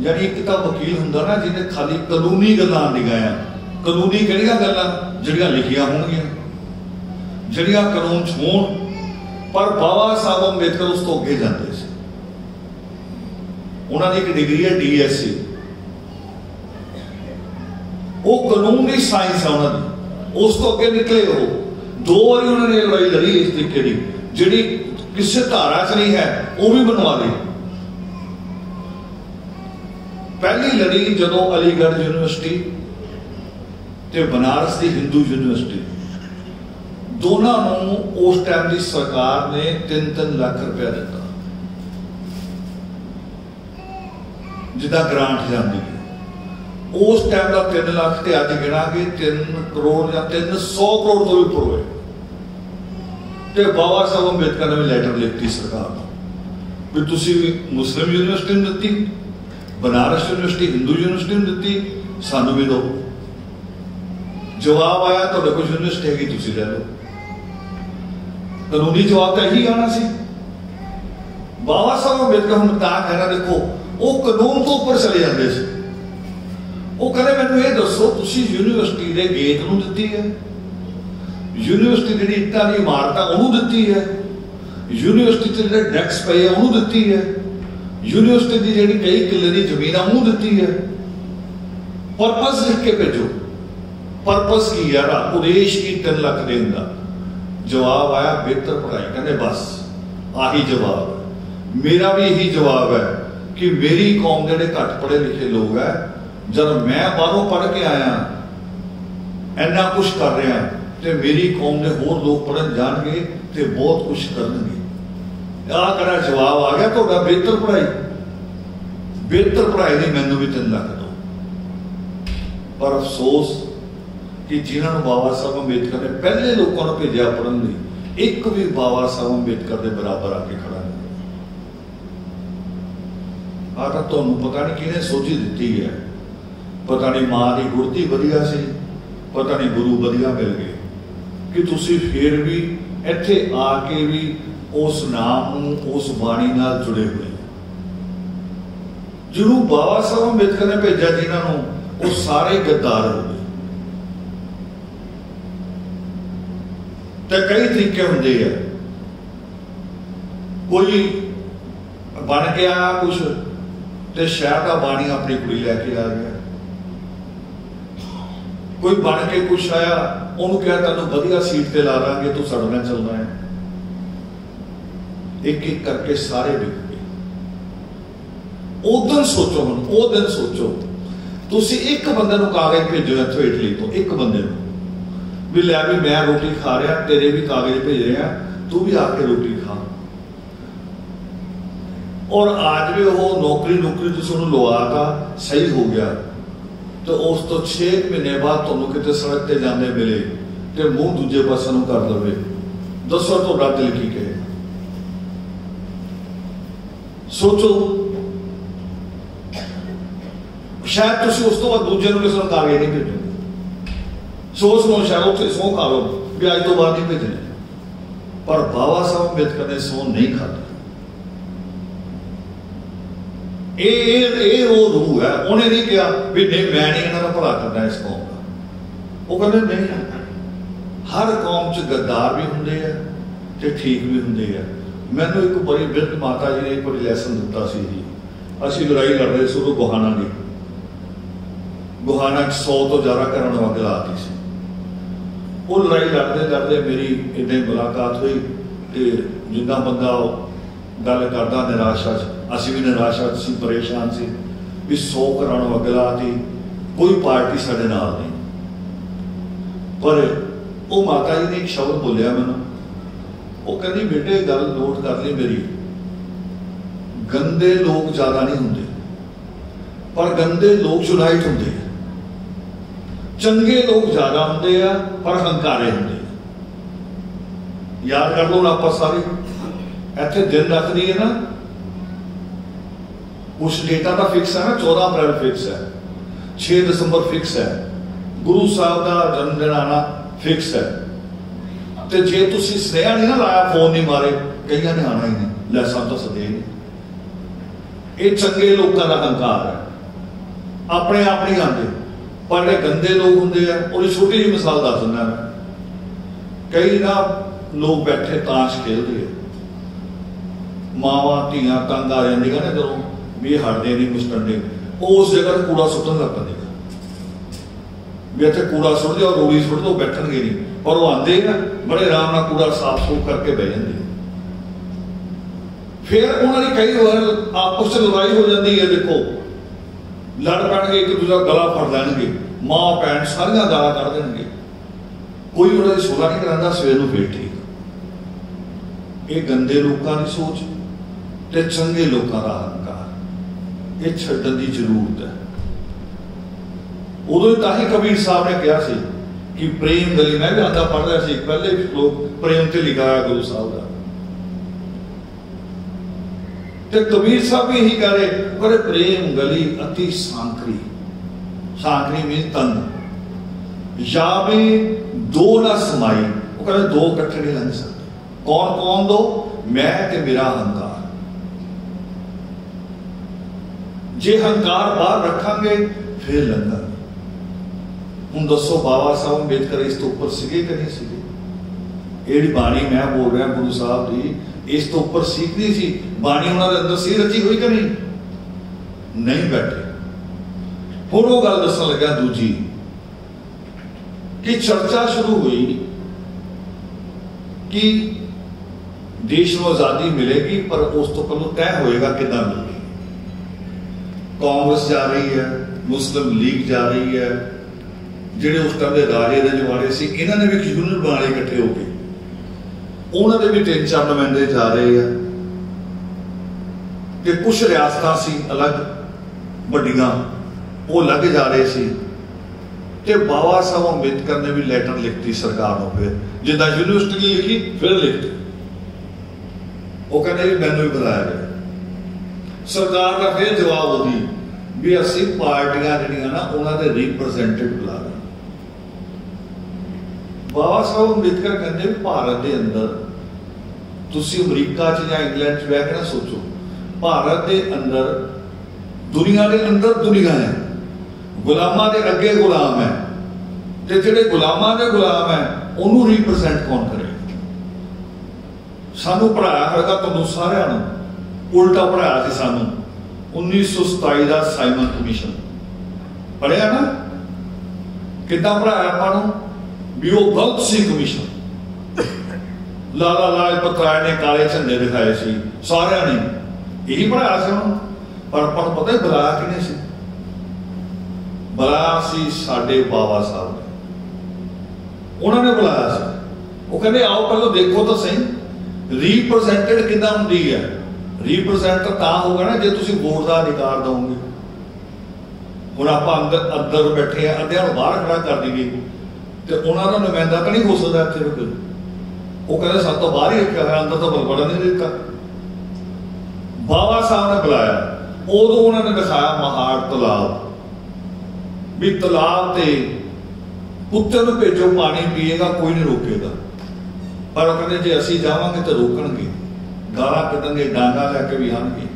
ਯਾਨੀ ਇੱਕ ਤਾਂ ਵਕੀਲ ਹੁੰਦਾ ਨਾ ਜਿਹਨੇ ਖਾਲੀ ਕਾਨੂੰਨੀ ਗੱਲਾਂ ਲਿਖਾਇਆ ਕਾਨੂੰਨੀ ਕਿਹੜੀਆਂ ਗੱਲਾਂ ਜਿਹੜੀਆਂ ਲਿਖੀਆਂ ਹੋਣਗੀਆਂ ਜਿਹੜੀਆਂ ਕਾਨੂੰਨ 'ਚ ਹੋਣ ਪਰ ਬਾਬਾ ਸਾਹਿਬ ਅੰਬੇਦਕਰ ਉਸ ਤੋਂ ਅੱਗੇ ਜਾਂਦੇ ਸੀ। ਉਹਨਾਂ ਦੀ ਇੱਕ ਡਿਗਰੀ ਹੈ ਡੀਐਸਸੀ ਉਹ ਕਾਨੂੰਨ ਦੀ ਸਾਇੰਸ ਹੈ ਉਹਨਾਂ ਦੀ। ਉਸ ਤੋਂ ਅੱਗੇ ਨਿਕਲੇ ਉਹ। ਦੋ ਵਾਰੀ ਉਹਨਾਂ ਨੇ ਲੜਾਈ ਲੜੀ ਇਸ ਤਰੀਕੇ ਦੀ। ਜਿਹੜੀ ਕਿਸੇ ਧਾਰਾ 'ਚ ਨਹੀਂ ਹੈ, ਉਹ ਵੀ ਬਣਵਾ ਲਈ। ਪਹਿਲੀ ਲੜੀ ਜਦੋਂ ਅਲੀਗੜ੍ਹ ਯੂਨੀਵਰਸਿਟੀ ਤੇ ਬਨਾਰਸ ਦੀ ਹਿੰਦੂ ਯੂਨੀਵਰਸਿਟੀ ਦੋਨਾਂ ਨੂੰ ਉਸ ਟਾਈਮ ਦੀ ਸਰਕਾਰ ਨੇ 3-3 ਲੱਖ ਰੁਪਏ ਦਿੱਤਾ। ਜਿੱਦਾਂ ਗ੍ਰਾਂਟ ਜਾਂਦੀ ਹੈ। ਉਸ ਟਾਈਮ ਦਾ 3 ਲੱਖ ਤੇ ਅੱਜ ਗਿਣਾਂਗੇ 3 ਕਰੋੜ ਜਾਂ 300 ਕਰੋੜ ਤੋਂ ਵੀ ਉੱਪਰ ਹੋਏ ਤੇ ਬਾਬਾ ਸਾਹਿਬ ਅੰਬੇਦਕਰ ਨੇ ਵੀ ਲੈਟਰ ਲਿਖਤੀ ਸਰਕਾਰ ਨੂੰ ਵੀ ਤੁਸੀਂ ਮੁਸਲਿਮ ਯੂਨੀਵਰਸਿਟੀ ਨੂੰ ਦਿੱਤੀ, ਬਨਾਰਸ ਯੂਨੀਵਰਸਿਟੀ, ਹਿੰਦੂ ਯੂਨੀਵਰਸਿਟੀ ਨੂੰ ਦਿੱਤੀ, ਸਾਨੂੰ ਵੀ ਦਿਓ। ਜਵਾਬ ਆਇਆ, ਤੁਹਾਡੇ ਕੋਲ ਯੂਨੀਵਰਸਿਟੀ ਹੈਗੀ, ਤੁਸੀਂ ਲੈ ਲਓ। ਕਾਨੂੰਨੀ ਜਵਾਬ ਤਾਂ ਇਹੀ ਆਣਾ ਸੀ। ਬਾਬਾ ਸਾਹਿਬ ਅੰਬੇਦਕਰ ਹੁਣ ਤਾਂ ਕਹਿਣਾ ਦੇਖੋ, ਉਹ ਕਾਨੂੰਨ ਤੋਂ ਉੱਪਰ ਚਲੇ ਜਾਂਦੇ ਸੀ। ਉਹ ਕਹਿੰਦੇ, ਮੈਨੂੰ ਇਹ ਦੱਸੋ, ਤੁਸੀਂ ਯੂਨੀਵਰਸਿਟੀ ਦੇ ਗੇਟ ਨੂੰ ਦਿੱਤੀ ਹੈ? ਯੂਨੀਵਰਸਿਟੀ ਜਿਹੜੀ ਇੱਟਾਂ ਦੀ ਇਮਾਰਤ ਆ ਉਹਨੂੰ ਦਿੱਤੀ ਹੈ? ਯੂਨੀਵਰਸਿਟੀ ਤੇ ਜਿਹੜੇ ਡੈਕਸ ਪਏ ਆ ਉਹਨੂੰ ਦਿੱਤੀ ਹੈ? ਯੂਨੀਵਰਸਿਟੀ ਦੀ ਜਿਹੜੀ ਕਈ ਕਿੱਲੇ ਦੀ ਜ਼ਮੀਨ ਆ ਉਹਨੂੰ ਦਿੱਤੀ ਹੈ? ਪਰਪਸ ਲਿਖ ਕੇ ਭੇਜੋ। ਪਰਪਸ ਕੀ ਯਾਰ ਉਦੇਸ਼ ਕੀ 3 ਲੱਖ ਦੇਣ ਦਾ ਜਵਾਬ ਆਇਆ ਬਿਹਤਰ ਪੜ੍ਹਾਈ। ਕਹਿੰਦੇ ਬਸ, ਆਹੀ ਜਵਾਬ ਹੈ। ਮੇਰਾ ਵੀ ਇਹੀ ਜਵਾਬ ਹੈ ਕਿ ਮੇਰੀ ਕੌਮ ਦੇ ਜਿਹੜੇ ਘੱਟ ਪੜ੍ਹੇ ਲਿਖੇ ਲੋਕ ਹੈ, ਜਦ ਮੈਂ ਬਾਹਰੋਂ ਪੜ੍ਹ ਕੇ ਆਇਆ, ਇੰਨਾ ਕੁਝ ਕਰ ਰਿਹਾ, ਤੇ ਮੇਰੀ ਕੌਮ ਦੇ ਹੋਰ ਲੋਕ ਪੜਨ ਜਾਣਗੇ ਤੇ ਬਹੁਤ ਕੁਝ ਕਰਨਗੇ। ਆਹ ਕਰਾ ਜਵਾਬ ਆ ਗਿਆ ਤੁਹਾਡਾ ਬਿਹਤਰ ਪੜ੍ਹਾਈ? ਬਿਹਤਰ ਪੜ੍ਹਾਈ ਦੀ ਮੈਨੂੰ ਵੀ ਤਿੰਨ ਲੱਖ ਦੋ। ਪਰ ਅਫਸੋਸ ਕਿ ਜਿਨ੍ਹਾਂ ਨੂੰ ਬਾਬਾ ਸਾਹਿਬ ਅੰਬੇਦਕਰ ਨੇ ਪਹਿਲੇ ਲੋਕਾਂ ਨੂੰ ਭੇਜਿਆ ਪੜਨ ਲਈ, ਇੱਕ ਵੀ ਬਾਬਾ ਸਾਹਿਬ ਅੰਬੇਦਕਰ ਦੇ ਬਰਾਬਰ ਆ ਕੇ ਖੜਾ ਨਹੀਂ ਆ ਤਾਂ ਤੁਹਾਨੂੰ ਪਤਾ ਨਹੀਂ ਕਿਹਨੇ ਸੋਝੀ ਦਿੱਤੀ ਹੈ। ਪਤਾ ਨਹੀਂ ਮਾਂ ਦੀ ਗੁਰਤੀ ਵਧੀਆ ਸੀ, ਪਤਾ ਨਹੀਂ ਗੁਰੂ ਵਧੀਆ ਮਿਲ ਗਏ। ਕਿ ਤੁਸੀਂ ਫਿਰ ਵੀ ਇੱਥੇ ਆ ਕੇ ਵੀ ਉਸ ਨਾਮ ਨੂੰ, ਉਸ ਬਾਣੀ ਨਾਲ ਜੁੜੇ ਹੋਏ ਜਿਹਨੂੰ ਬਾਬਾ ਸਾਹਿਬ ਅੰਬੇਦਕਰ ਨੇ ਭੇਜਿਆ, ਜਿਨ੍ਹਾਂ ਨੂੰ ਉਹ ਸਾਰੇ ਗੱਦਾਰ ਹੋ ਗਏ। ਤੇ ਕਈ ਤਰੀਕੇ ਹੁੰਦੇ ਆ। ਕੋਈ ਬਣ ਗਿਆ ਕੁਛ ਤੇ ਸ਼ਹਿਰ ਦਾ ਬਾਣੀ ਆਪਣੀ ਕੁੜੀ ਲੈ ਕੇ ਆ ਗਿਆ। ਕੋਈ ਬਣ ਕੇ ਕੁਛ ਆਇਆ, ਉਹਨੂੰ ਕਿਹਾ, ਤੈਨੂੰ ਵਧੀਆ ਸੀਟ ਤੇ ਲਾ ਦਾਂਗੇ, ਤੂੰ ਸੜਨਾ ਚੱਲਣਾ ਹੈ। ਇੱਕ ਇੱਕ ਕਰਕੇ ਸਾਰੇ ਵਿਕ ਗਏ ਉਦੋਂ ਸੋਚੋ ਹੁਣ ਉਹ ਦਿਨ ਸੋਚੋ। ਤੁਸੀਂ ਇੱਕ ਬੰਦੇ ਨੂੰ ਕਾਗਜ਼ ਭੇਜੋ ਇੱਥੋਂ ਇਟਲੀ ਤੋਂ, ਇੱਕ ਬੰਦੇ ਨੂੰ। ਵੀ ਲੈ ਵੀ ਮੈਂ ਰੋਟੀ ਖਾ ਰਿਹਾ, ਤੇਰੇ ਵੀ ਕਾਗਜ਼ ਭੇਜ ਰਿਹਾ, ਤੂੰ ਵੀ ਆ ਕੇ ਰੋਟੀ ਖਾ। ਔਰ ਅੱਜ ਵੀ ਉਹ ਨੌਕਰੀ ਨੌਕਰੀ ਤੁਸੀਂ ਉਹਨੂੰ ਲਵਾਤਾ, ਸਹੀ ਹੋ ਗਿਆ। ਤੇ ਉਸ ਤੋਂ 6 ਮਹੀਨੇ ਬਾਅਦ ਤੁਹਾਨੂੰ ਕਿਤੇ ਸੜਕ ਤੇ ਜਾਂਦੇ ਮਿਲੇ ਤੇ ਮੂੰਹ ਦੂਜੇ ਪਾਸੇ ਨੂੰ ਕਰ ਲਵੇ। ਦੱਸੋ ਤੁਹਾਡਾ ਦਿਲ ਕੀ ਕਹੇ। ਸੋਚੋ। ਸ਼ਾਇਦ ਤੁਸੀਂ ਉਸ ਤੋਂ ਬਾਅਦ ਦੂਜੇ ਨੂੰ ਕਿਸੇ ਨੂੰ ਕਾਗਜ਼ ਨਹੀਂ ਭੇਜੋ ਸੋਚ ਲਓ ਸ਼ਾਇਦ ਉੱਥੇ ਸੌਂ ਖਾ ਲਓ ਵੀ ਅੱਜ ਤੋਂ ਬਾਅਦ ਨਹੀਂ ਭੇਜਣੇ। ਪਰ ਬਾਬਾ ਸਾਹਿਬ ਅੰਬੇਦਕਰ ਨੇ ਸੌਂ ਨਹੀਂ ਖਾਧੀ। ਇਹ ਇਹ ਇਹ ਉਹ ਰੂਹ ਹੈ। ਉਹਨੇ ਨਹੀਂ ਕਿਹਾ ਵੀ ਨਹੀਂ, ਮੈਂ ਨਹੀਂ ਇਹਨਾਂ ਦਾ ਭਲਾ ਕਰਦਾ ਇਸ ਕੌਮ ਦਾ। ਉਹ ਕਹਿੰਦੇ, ਨਹੀਂ ਹਰ ਕੌਮ 'ਚ ਗੱਦਾਰ ਵੀ ਹੁੰਦੇ ਆ ਤੇ ਠੀਕ ਵੀ ਹੁੰਦੇ ਆ। ਮੈਨੂੰ ਇੱਕ ਬੜੀ ਬਿਰਧ ਮਾਤਾ ਜੀ ਨੇ ਇੱਕ ਬੜੀ ਲੈਸਨ ਦਿੱਤਾ ਸੀ ਜੀ। ਅਸੀਂ ਲੜਾਈ ਲੜ ਰਹੇ ਸੀ ਉਹ ਗੁਹਾਣਾ ਦੀ ਗੁਹਾਣਾ 'ਚ 100 ਤੋਂ ਜ਼ਿਆਦਾ ਕਰਨ ਨੂੰ ਅੱਗ ਲਾਤੀ ਸੀ। ਉਹ ਲੜਾਈ ਲੜਦੇ ਲੜਦੇ ਮੇਰੀ ਇਦਾਂ ਮੁਲਾਕਾਤ ਹੋਈ ਤੇ ਜਿੰਨਾ ਬੰਦਾ ਗੱਲ ਕਰਦਾ ਨਿਰਾਸ਼ਾ 'ਚ ਅਸੀਂ ਵੀ ਨਿਰਾਸ਼ਾ 'ਚ ਸੀ ਪਰੇਸ਼ਾਨ ਸੀ ਵੀ 100 ਕਰਾਉਣ ਅਗਲਾ ਦੀ ਕੋਈ ਪਾਰਟੀ ਸਾਡੇ ਨਾਲ ਨਹੀਂ। ਪਰ ਉਹ ਮਾਤਾ ਜੀ ਨੇ ਇੱਕ ਸ਼ਬਦ ਬੋਲਿਆ ਮੈਨੂੰ, ਉਹ ਕਹਿੰਦੀ, ਬੇਟੇ ਗੱਲ ਨੋਟ ਕਰ ਲਈ ਮੇਰੀ। ਗੰਦੇ ਲੋਕ ਜ਼ਿਆਦਾ ਨਹੀਂ ਹੁੰਦੇ, ਪਰ ਗੰਦੇ ਲੋਕ ਯੂਨਾਈਟ ਹੁੰਦੇ ਚੰਗੇ ਲੋਕ ਜ਼ਿਆਦਾ ਹੁੰਦੇ ਆ, ਪਰ ਹੰਕਾਰੇ ਹੁੰਦੇ ਯਾਦ ਕਰ ਲਓ ਨਾ ਆਪਾਂ ਸਾਰੇ। ਇੱਥੇ ਦਿਨ ਰੱਖਦੀ ਹੈ ਨਾ। ਉਸ ਡੇਟਾ ਦਾ ਫਿਕਸ ਹੈ ਨਾ 14 ਅਪ੍ਰੈਲ ਫਿਕਸ ਹੈ। 6 ਦਸੰਬਰ ਫਿਕਸ ਹੈ। ਗੁਰੂ ਸਾਹਿਬ ਦਾ ਜਨਮ ਦਿਨ ਆਣਾ ਫਿਕਸ ਹੈ। ਤੇ ਜੇ ਤੁਸੀਂ ਸਨੇਹਾ ਨਹੀਂ ਨਾ ਲਾਇਆ ਫੋਨ ਨਹੀਂ ਮਾਰੇ, ਕਈਆਂ ਨੇ ਆਣਾ ਹੀ ਨਹੀਂ। ਲੈ ਸਭ ਤੋਂ ਸਦੇ ਨਹੀਂ। ਇਹ ਚੰਗੇ ਲੋਕਾਂ ਦਾ ਹੰਕਾਰ ਹੈ। ਆਪਣੇ ਆਪ ਨਹੀਂ ਆਉਂਦੇ। ਪਰ ਜਿਹੜੇ ਗੰਦੇ ਲੋਕ ਹੁੰਦੇ ਆ। ਉਹਦੀ ਛੋਟੀ ਜਿਹੀ ਮਿਸਾਲ ਦੱਸ ਦਿੰਦਾ ਮੈਂ। ਕਈ ਨਾ ਲੋਕ ਬੈਠੇ ਤਾਸ਼ ਖੇਡਦੇ ਆ। ਮਾਵਾਂ, ਧੀਆਂ ਤੰਗ ਆ ਜਾਂਦੀਆਂ ਨੇ ਜਦੋਂ ਵੀ ਇਹ ਨਹੀਂ ਮੁਸਟੰਡੇ ਉਸ ਜਗ੍ਹਾ ਤੇ ਕੂੜਾ ਸੁੱਟਣ ਲੱਗ ਪੈਂਦੇ ਵੀ ਇੱਥੇ ਕੂੜਾ ਸੁੱਟ ਦਿਓ, ਰੋੜੀ ਸੁੱਟ ਦਿਓ, ਬੈਠਣਗੇ ਨਹੀਂ। ਪਰ ਉਹ ਆਂਦੇ ਆ ਬੜੇ ਆਰਾਮ ਨਾਲ ਕੂੜਾ ਸਾਫ਼ ਸੂਫ ਕਰਕੇ ਬਹਿ ਜਾਂਦੇ ਫਿਰ ਉਹਨਾਂ ਦੀ ਕਈ ਵਾਰ ਆਪਸ ਵਿੱਚ ਲੜਾਈ ਹੋ ਜਾਂਦੀ ਹੈ ਦੇਖੋ। ਲੜ ਪੈਣਗੇ ਇੱਕ ਦੂਜਾ ਗਲਾ ਫੜ ਲੈਣਗੇ। ਮਾਂ, ਭੈਣ ਸਾਰੀਆਂ ਗਾਲਾਂ ਕੱਢ ਦੇਣਗੇ। ਕੋਈ ਉਹਨਾਂ ਦੀ ਸੁਲਾ ਨਹੀਂ ਕਰਾਂਦਾ, ਸਵੇਰ ਨੂੰ ਫੇਰ ਠੀਕ। ਇਹ ਗੰਦੇ ਲੋਕਾਂ ਦੀ ਸੋਚ ਤੇ ਚੰਗੇ ਲੋਕਾਂ ਦਾ ਹੰਕਾਰ। ਇਹ ਛੱਡਣ ਦੀ ਜ਼ਰੂਰਤ ਹੈ। ਉਦੋਂ ਤਾਂ ਹੀ ਕਬੀਰ ਸਾਹਿਬ ਨੇ ਕਿਹਾ ਸੀ ਕਿ ਪ੍ਰੇਮ ਗਲੀ, ਮੈਂ ਵੀ ਆਂਦਾ ਪੜ ਰਿਹਾ ਸੀ। ਪਹਿਲੇ ਵੀ ਲੋਕ ਪ੍ਰੇਮ ਤੇ ਲਿਖਾਇਆ ਗੁਰੂ ਸਾਹਿਬ ਦਾ। ਤੇ ਕਬੀਰ ਸਾਹਿਬ ਵੀ ਇਹੀ ਕਰੇ ਕਰੇ ਪ੍ਰੇਮ ਗਲੀ ਅਤੀ ਸਾਂਕਰੀ ਸਾਂਕਰੀ ਮੀਨ ਤਨ ਜਾਵੇ ਦੋ ਨਾ ਸਮਾਈ ਉਹ ਕਹਿੰਦੇ ਦੋ ਇਕੱਠੇ ਨਹੀਂ ਲੰਘ ਸਕਦੇ ਕੌਣ ਕੌਣ ਦੋ ਮੈਂ ਤੇ ਮੇਰਾ ਹੰਕਾਰ ਜੇ ਹੰਕਾਰ ਬਾਹਰ ਰੱਖਾਂਗੇ ਫਿਰ ਲੰਘਾਂਗੇ ਹੁਣ ਦੱਸੋ ਬਾਬਾ ਸਾਹਿਬ ਅੰਬੇਦਕਰ ਇਸ ਤੋਂ ਉੱਪਰ ਸੀਗੇ ਕਿ ਨਹੀਂ ਸੀਗੇ ਇਹ ਜਿਹੜੀ ਬਾਣੀ ਮੈਂ ਬੋਲ ਰਿਹਾ ਗੁਰੂ ਸਾਹਿਬ ਦੀ ਇਸ ਤੋਂ ਉੱਪਰ ਸੀਖਦੀ ਸੀ, ਬਾਣੀ ਉਹਨਾਂ ਦੇ ਅੰਦਰ ਸੀ ਰਚੀ ਹੋਈ ਕਿ ਨਹੀਂ? ਨਹੀਂ ਬੈਠੇ। ਹੁਣ ਉਹ ਗੱਲ ਦੱਸਣ ਲੱਗਾ ਦੂਜੀ, ਕਿ ਚਰਚਾ ਸ਼ੁਰੂ ਹੋਈ ਕਿ ਦੇਸ਼ ਨੂੰ ਆਜ਼ਾਦੀ ਮਿਲੇਗੀ, ਪਰ ਉਸ ਤੋਂ ਪਹਿਲਾਂ ਤੈਅ ਹੋਏਗਾ ਕਿਦਾਂ ਮਿਲੇਗੀ। ਕਾਂਗਰਸ ਜਾ ਰਹੀ ਹੈ, ਮੁਸਲਿਮ ਲੀਗ ਜਾ ਰਹੀ ਹੈ, ਜਿਹੜੇ ਉਸ ਟਾਈਮ ਦੇ ਰਾਜੇ ਦੇ ਜਵਾੜੇ ਸੀ, ਇਹਨਾਂ ਨੇ ਵੀ ਯੂਨੀਅਨ ਬਣਾ ਲਏ ਇਕੱਠੇ ਹੋ ਕੇ। ਉਹਨਾਂ ਦੇ ਵੀ ਤਿੰਨ ਚਾਰ ਨੁਮਾਇੰਦੇ ਜਾ ਰਹੇ ਆ। ਕਿ ਕੁਝ ਰਿਆਸਤਾਂ ਸੀ ਅਲੱਗ, ਵੱਡੀਆਂ, ਉਹ ਲੱਗ ਜਾ ਰਹੇ ਸੀ। ਤੇ ਬਾਬਾ ਸਾਹਿਬ ਅੰਬੇਦਕਰ ਨੇ ਵੀ ਲੈਟਰ ਲਿਖਤੀ ਸਰਕਾਰ ਨੂੰ ਫਿਰ। ਜਿੱਦਾਂ ਯੂਨੀਵਰਸਿਟੀ ਲਿਖੀ, ਫਿਰ ਲਿਖਤੀ। ਉਹ ਕਹਿੰਦੇ ਵੀ ਮੈਨੂੰ ਵੀ ਬੁਲਾਇਆ ਗਿਆ ਸਰਕਾਰ ਦਾ ਫਿਰ ਜਵਾਬ ਉਹਦੀ ਵੀ ਅਸੀਂ ਪਾਰਟੀਆਂ ਜਿਹੜੀਆਂ ਨਾ, ਉਹਨਾਂ ਦੇ ਰਿਪਰੈਜ਼ੈਂਟੇਟਿਵ ਬੁਲਾ ਬਾਬਾ ਸਾਹਿਬ ਅੰਬੇਦਕਰ ਕਹਿੰਦੇ ਵੀ ਭਾਰਤ ਦੇ ਅੰਦਰ ਤੁਸੀਂ ਅਮਰੀਕਾ 'ਚ ਜਾਂ ਇੰਗਲੈਂਡ 'ਚ ਬਹਿ ਕੇ ਨਾ ਸੋਚੋ, ਭਾਰਤ ਦੇ ਅੰਦਰ ਦੁਨੀਆ ਦੇ ਅੰਦਰ ਦੁਨੀਆ ਹੈ। ਗੁਲਾਮਾਂ ਦੇ ਅੱਗੇ ਗੁਲਾਮ ਹੈ ਤੇ ਜਿਹੜੇ ਗੁਲਾਮਾਂ ਦੇ ਗੁਲਾਮ ਹੈ, ਉਹਨੂੰ ਰਿਪਰੈਜ਼ੈਂਟ ਕੌਣ ਕਰੇ? ਸਾਨੂੰ ਪੜਾਇਆ ਹੋਏਗਾ ਤੁਹਾਨੂੰ ਸਾਰਿਆਂ ਨੂੰ। ਉਲਟਾ ਪੜਾਇਆ ਸੀ ਸਾਨੂੰ। 1927 ਦਾ ਸਾਈਮਨ ਕਮਿਸ਼ਨ। ਪੜਿਆ ਨਾ? ਕਿੱਦਾਂ ਪੜਾਇਆ ਆਪਾਂ ਨੂੰ? ਵੀ ਉਹ ਗਲਤ ਸੀ ਕਮਿਸ਼ਨ ਲਾਲਾ ਲਾਜਪਤ ਰਾਏ ਨੇ ਕਾਲੇ ਝੰਡੇ ਦਿਖਾਏ ਸੀ, ਸਾਰਿਆਂ ਨੇ। ਇਹੀ ਪੜਾਇਆ ਸੀ ਉਹਨੂੰ। ਪਰ ਪਰ ਪਤਾ ਹੀ ਬੁਲਾਇਆ ਕਿਨੇ ਸੀ? ਬੁਲਾਇਆ ਸੀ ਸਾਡੇ ਬਾਬਾ ਸਾਹਿਬ। ਨੇ ਉਹਨਾਂ ਨੇ ਬੁਲਾਇਆ ਸੀ। ਉਹ ਕਹਿੰਦੇ, ਆਓ ਪਹਿਲਾਂ ਦੇਖੋ ਤਾਂ ਸਹੀ ਰੀਪ੍ਰੈਜ਼ੈਂਟਡ ਕਿਦਾਂ ਹੁੰਦੀ ਹੈ? ਰੀਪ੍ਰੈਜ਼ੈਂਟ ਤਾਂ ਹੋਗਾ ਨਾ ਜੇ ਤੁਸੀਂ ਵੋਟ ਦਾ ਅਧਿਕਾਰ ਦਿਓਗੇ। ਹੁਣ ਆਪਾਂ ਅੰਦਰ ਅੰਦਰ ਬੈਠੇ ਆ, ਅੱਧਿਆਂ ਨੂੰ ਬਾਹਰ ਖੜਾ ਕਰ ਦਈਏ। ਤੇ ਉਹਨਾਂ ਦਾ ਨੁਮਾਇੰਦਾ ਤਾਂ ਨਹੀਂ ਹੋ ਸਕਦਾ ਇੱਥੇ ਰੁਕ ਉਹ ਕਹਿੰਦੇ ਸਭ ਤੋਂ ਬਾਹਰ ਹੀ ਰੱਖਿਆ ਹੋਇਆ, ਅੰਦਰ ਤਾਂ ਬਲਬੜਾ ਨਹੀਂ ਦਿੱਤਾ। ਬਾਬਾ ਸਾਹਿਬ ਨੇ ਬੁਲਾਇਆ। ਉਦੋਂ ਉਹਨਾਂ ਨੇ ਦਿਖਾਇਆ ਮਹਾਰ ਤਲਾਬ। ਵੀ ਤਲਾਬ ਤੇ ਪੁੱਤਰ ਨੂੰ ਭੇਜੋ, ਪਾਣੀ ਪੀਏਗਾ, ਕੋਈ ਨਹੀਂ ਰੋਕੇਗਾ। ਪਰ ਉਹ ਕਹਿੰਦੇ, ਜੇ ਅਸੀਂ ਜਾਵਾਂਗੇ ਤਾਂ ਰੋਕਣਗੇ। ਗਾਲਾਂ ਕੱਢਣਗੇ, ਡਾਂਗਾ ਲੈ ਕੇ ਵੀ ਆਣਗੇ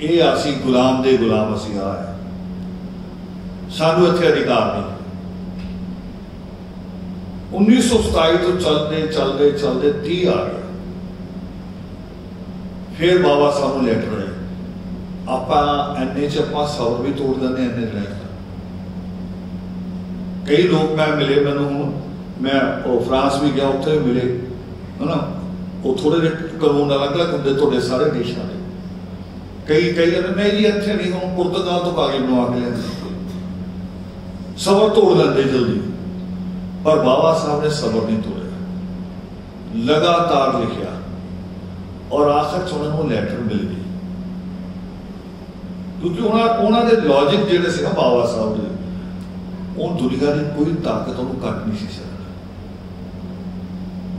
ਇਹ ਅਸੀਂ ਗੁਲਾਮ ਦੇ ਗੁਲਾਮ ਅਸੀਂ ਆ ਸਾਨੂੰ ਇੱਥੇ ਅਧਿਕਾਰ ਨਹੀਂ। 1927 ਤੋਂ ਚੱਲਦੇ ਚੱਲਦੇ ਚੱਲਦੇ 30 ਆ ਗਿਆ ਫਿਰ ਬਾਬਾ ਸਾਹਿਬ ਨੂੰ ਲੈਟਰ ਆਇਆ ਆਪਾਂ ਐਨੇ ਚ ਆਪਾਂ ਸੌਰ ਵੀ ਤੋੜ ਦਿੰਦੇ ਐਨੇ ਲੈਟਰ ਕਈ ਲੋਕ ਮੈਂ ਮਿਲੇ ਮੈਨੂੰ ਹੁਣ, ਮੈਂ ਉਹ ਫਰਾਂਸ ਵੀ ਗਿਆ, ਉੱਥੇ ਵੀ ਮਿਲੇ। ਹਨਾ? ਉਹ ਥੋੜੇ ਜਿਹੇ ਕਾਨੂੰਨ ਅਲੱਗ-ਅਲੱਗ ਹੁੰਦੇ, ਤੁਹਾਡੇ ਸਾਰੇ ਦੇਸ਼ਾਂ ਦੇ। ਕਈ ਕਈ ਕਹਿੰਦੇ, ਨਹੀਂ ਜੀ, ਇੱਥੇ ਨਹੀਂ, ਹੁਣ ਪੁਰਤਗਾਲ ਤੋਂ ਕਾਗਜ਼ ਬਣਵਾ ਕੇ ਲਿਆਂਦੇ। ਸਬਰ ਤੋੜ ਲੈਂਦੇ ਜਲਦੀ। ਪਰ ਬਾਬਾ ਸਾਹਿਬ ਨੇ ਸਬਰ ਨਹੀਂ ਤੋੜਿਆ। ਲਗਾਤਾਰ ਲਿਖਿਆ ਔਰ ਆਖਰ ਚ ਉਹਨਾਂ ਨੂੰ ਲੈਟਰ ਮਿਲ ਗਈ। ਕਿਉਂਕਿ ਉਹਨਾਂ ਉਹਨਾਂ ਦੇ ਲੌਜੀਕ ਜਿਹੜੇ ਸੀ ਨਾ ਬਾਬਾ ਸਾਹਿਬ ਦੇ, ਉਹ ਦੁਨੀਆ ਦੀ ਕੋਈ ਤਾਕਤ ਉਹਨੂੰ ਕੱਟ ਨਹੀਂ ਸੀ ਸਕਦੀ।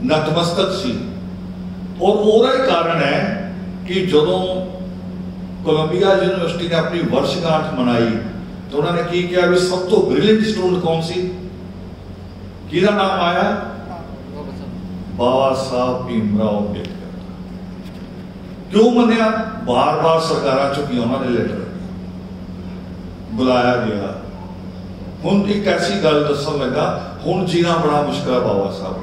ਨਤਮਸਤਕ ਸੀ। ਔਰ ਉਹਦਾ ਹੀ ਕਾਰਨ ਹੈ ਕਿ ਜਦੋਂ ਕੋਲੰਬੀਆ ਯੂਨੀਵਰਸਿਟੀ ਨੇ ਆਪਣੀ ਵਰਸ਼ਗਾਂਠ ਮਨਾਈ, ਤਾਂ ਉਹਨਾਂ ਨੇ ਕੀ ਕਿਹਾ ਵੀ ਸਭ ਤੋਂ ਬ੍ਰਿਲੀਅੰਟ ਸਟੂਡੈਂਟ ਕੌਣ ਸੀ? ਕਿਹਦਾ ਨਾਮ ਆਇਆ? ਬਾਬਾ ਸਾਹਿਬ। ਭੀਮਰਾਓ ਅੰਬੇਦਕਰ ਕਿਉਂ ਮੰਨਿਆ? ਬਾਰ-ਬਾਰ ਸਰਕਾਰਾਂ ਚੁੱਕੀਆਂ ਉਹਨਾਂ ਦੇ ਲੈਟਰ ਬੁਲਾਇਆ ਗਿਆ। ਹੁਣ ਇੱਕ ਐਸੀ ਗੱਲ ਦੱਸਣ ਲੱਗਾ ਹੁਣ ਜੀਣਾ ਬੜਾ ਮੁਸ਼ਕਲ ਹੈ ਬਾਬਾ ਸਾਹਿਬ।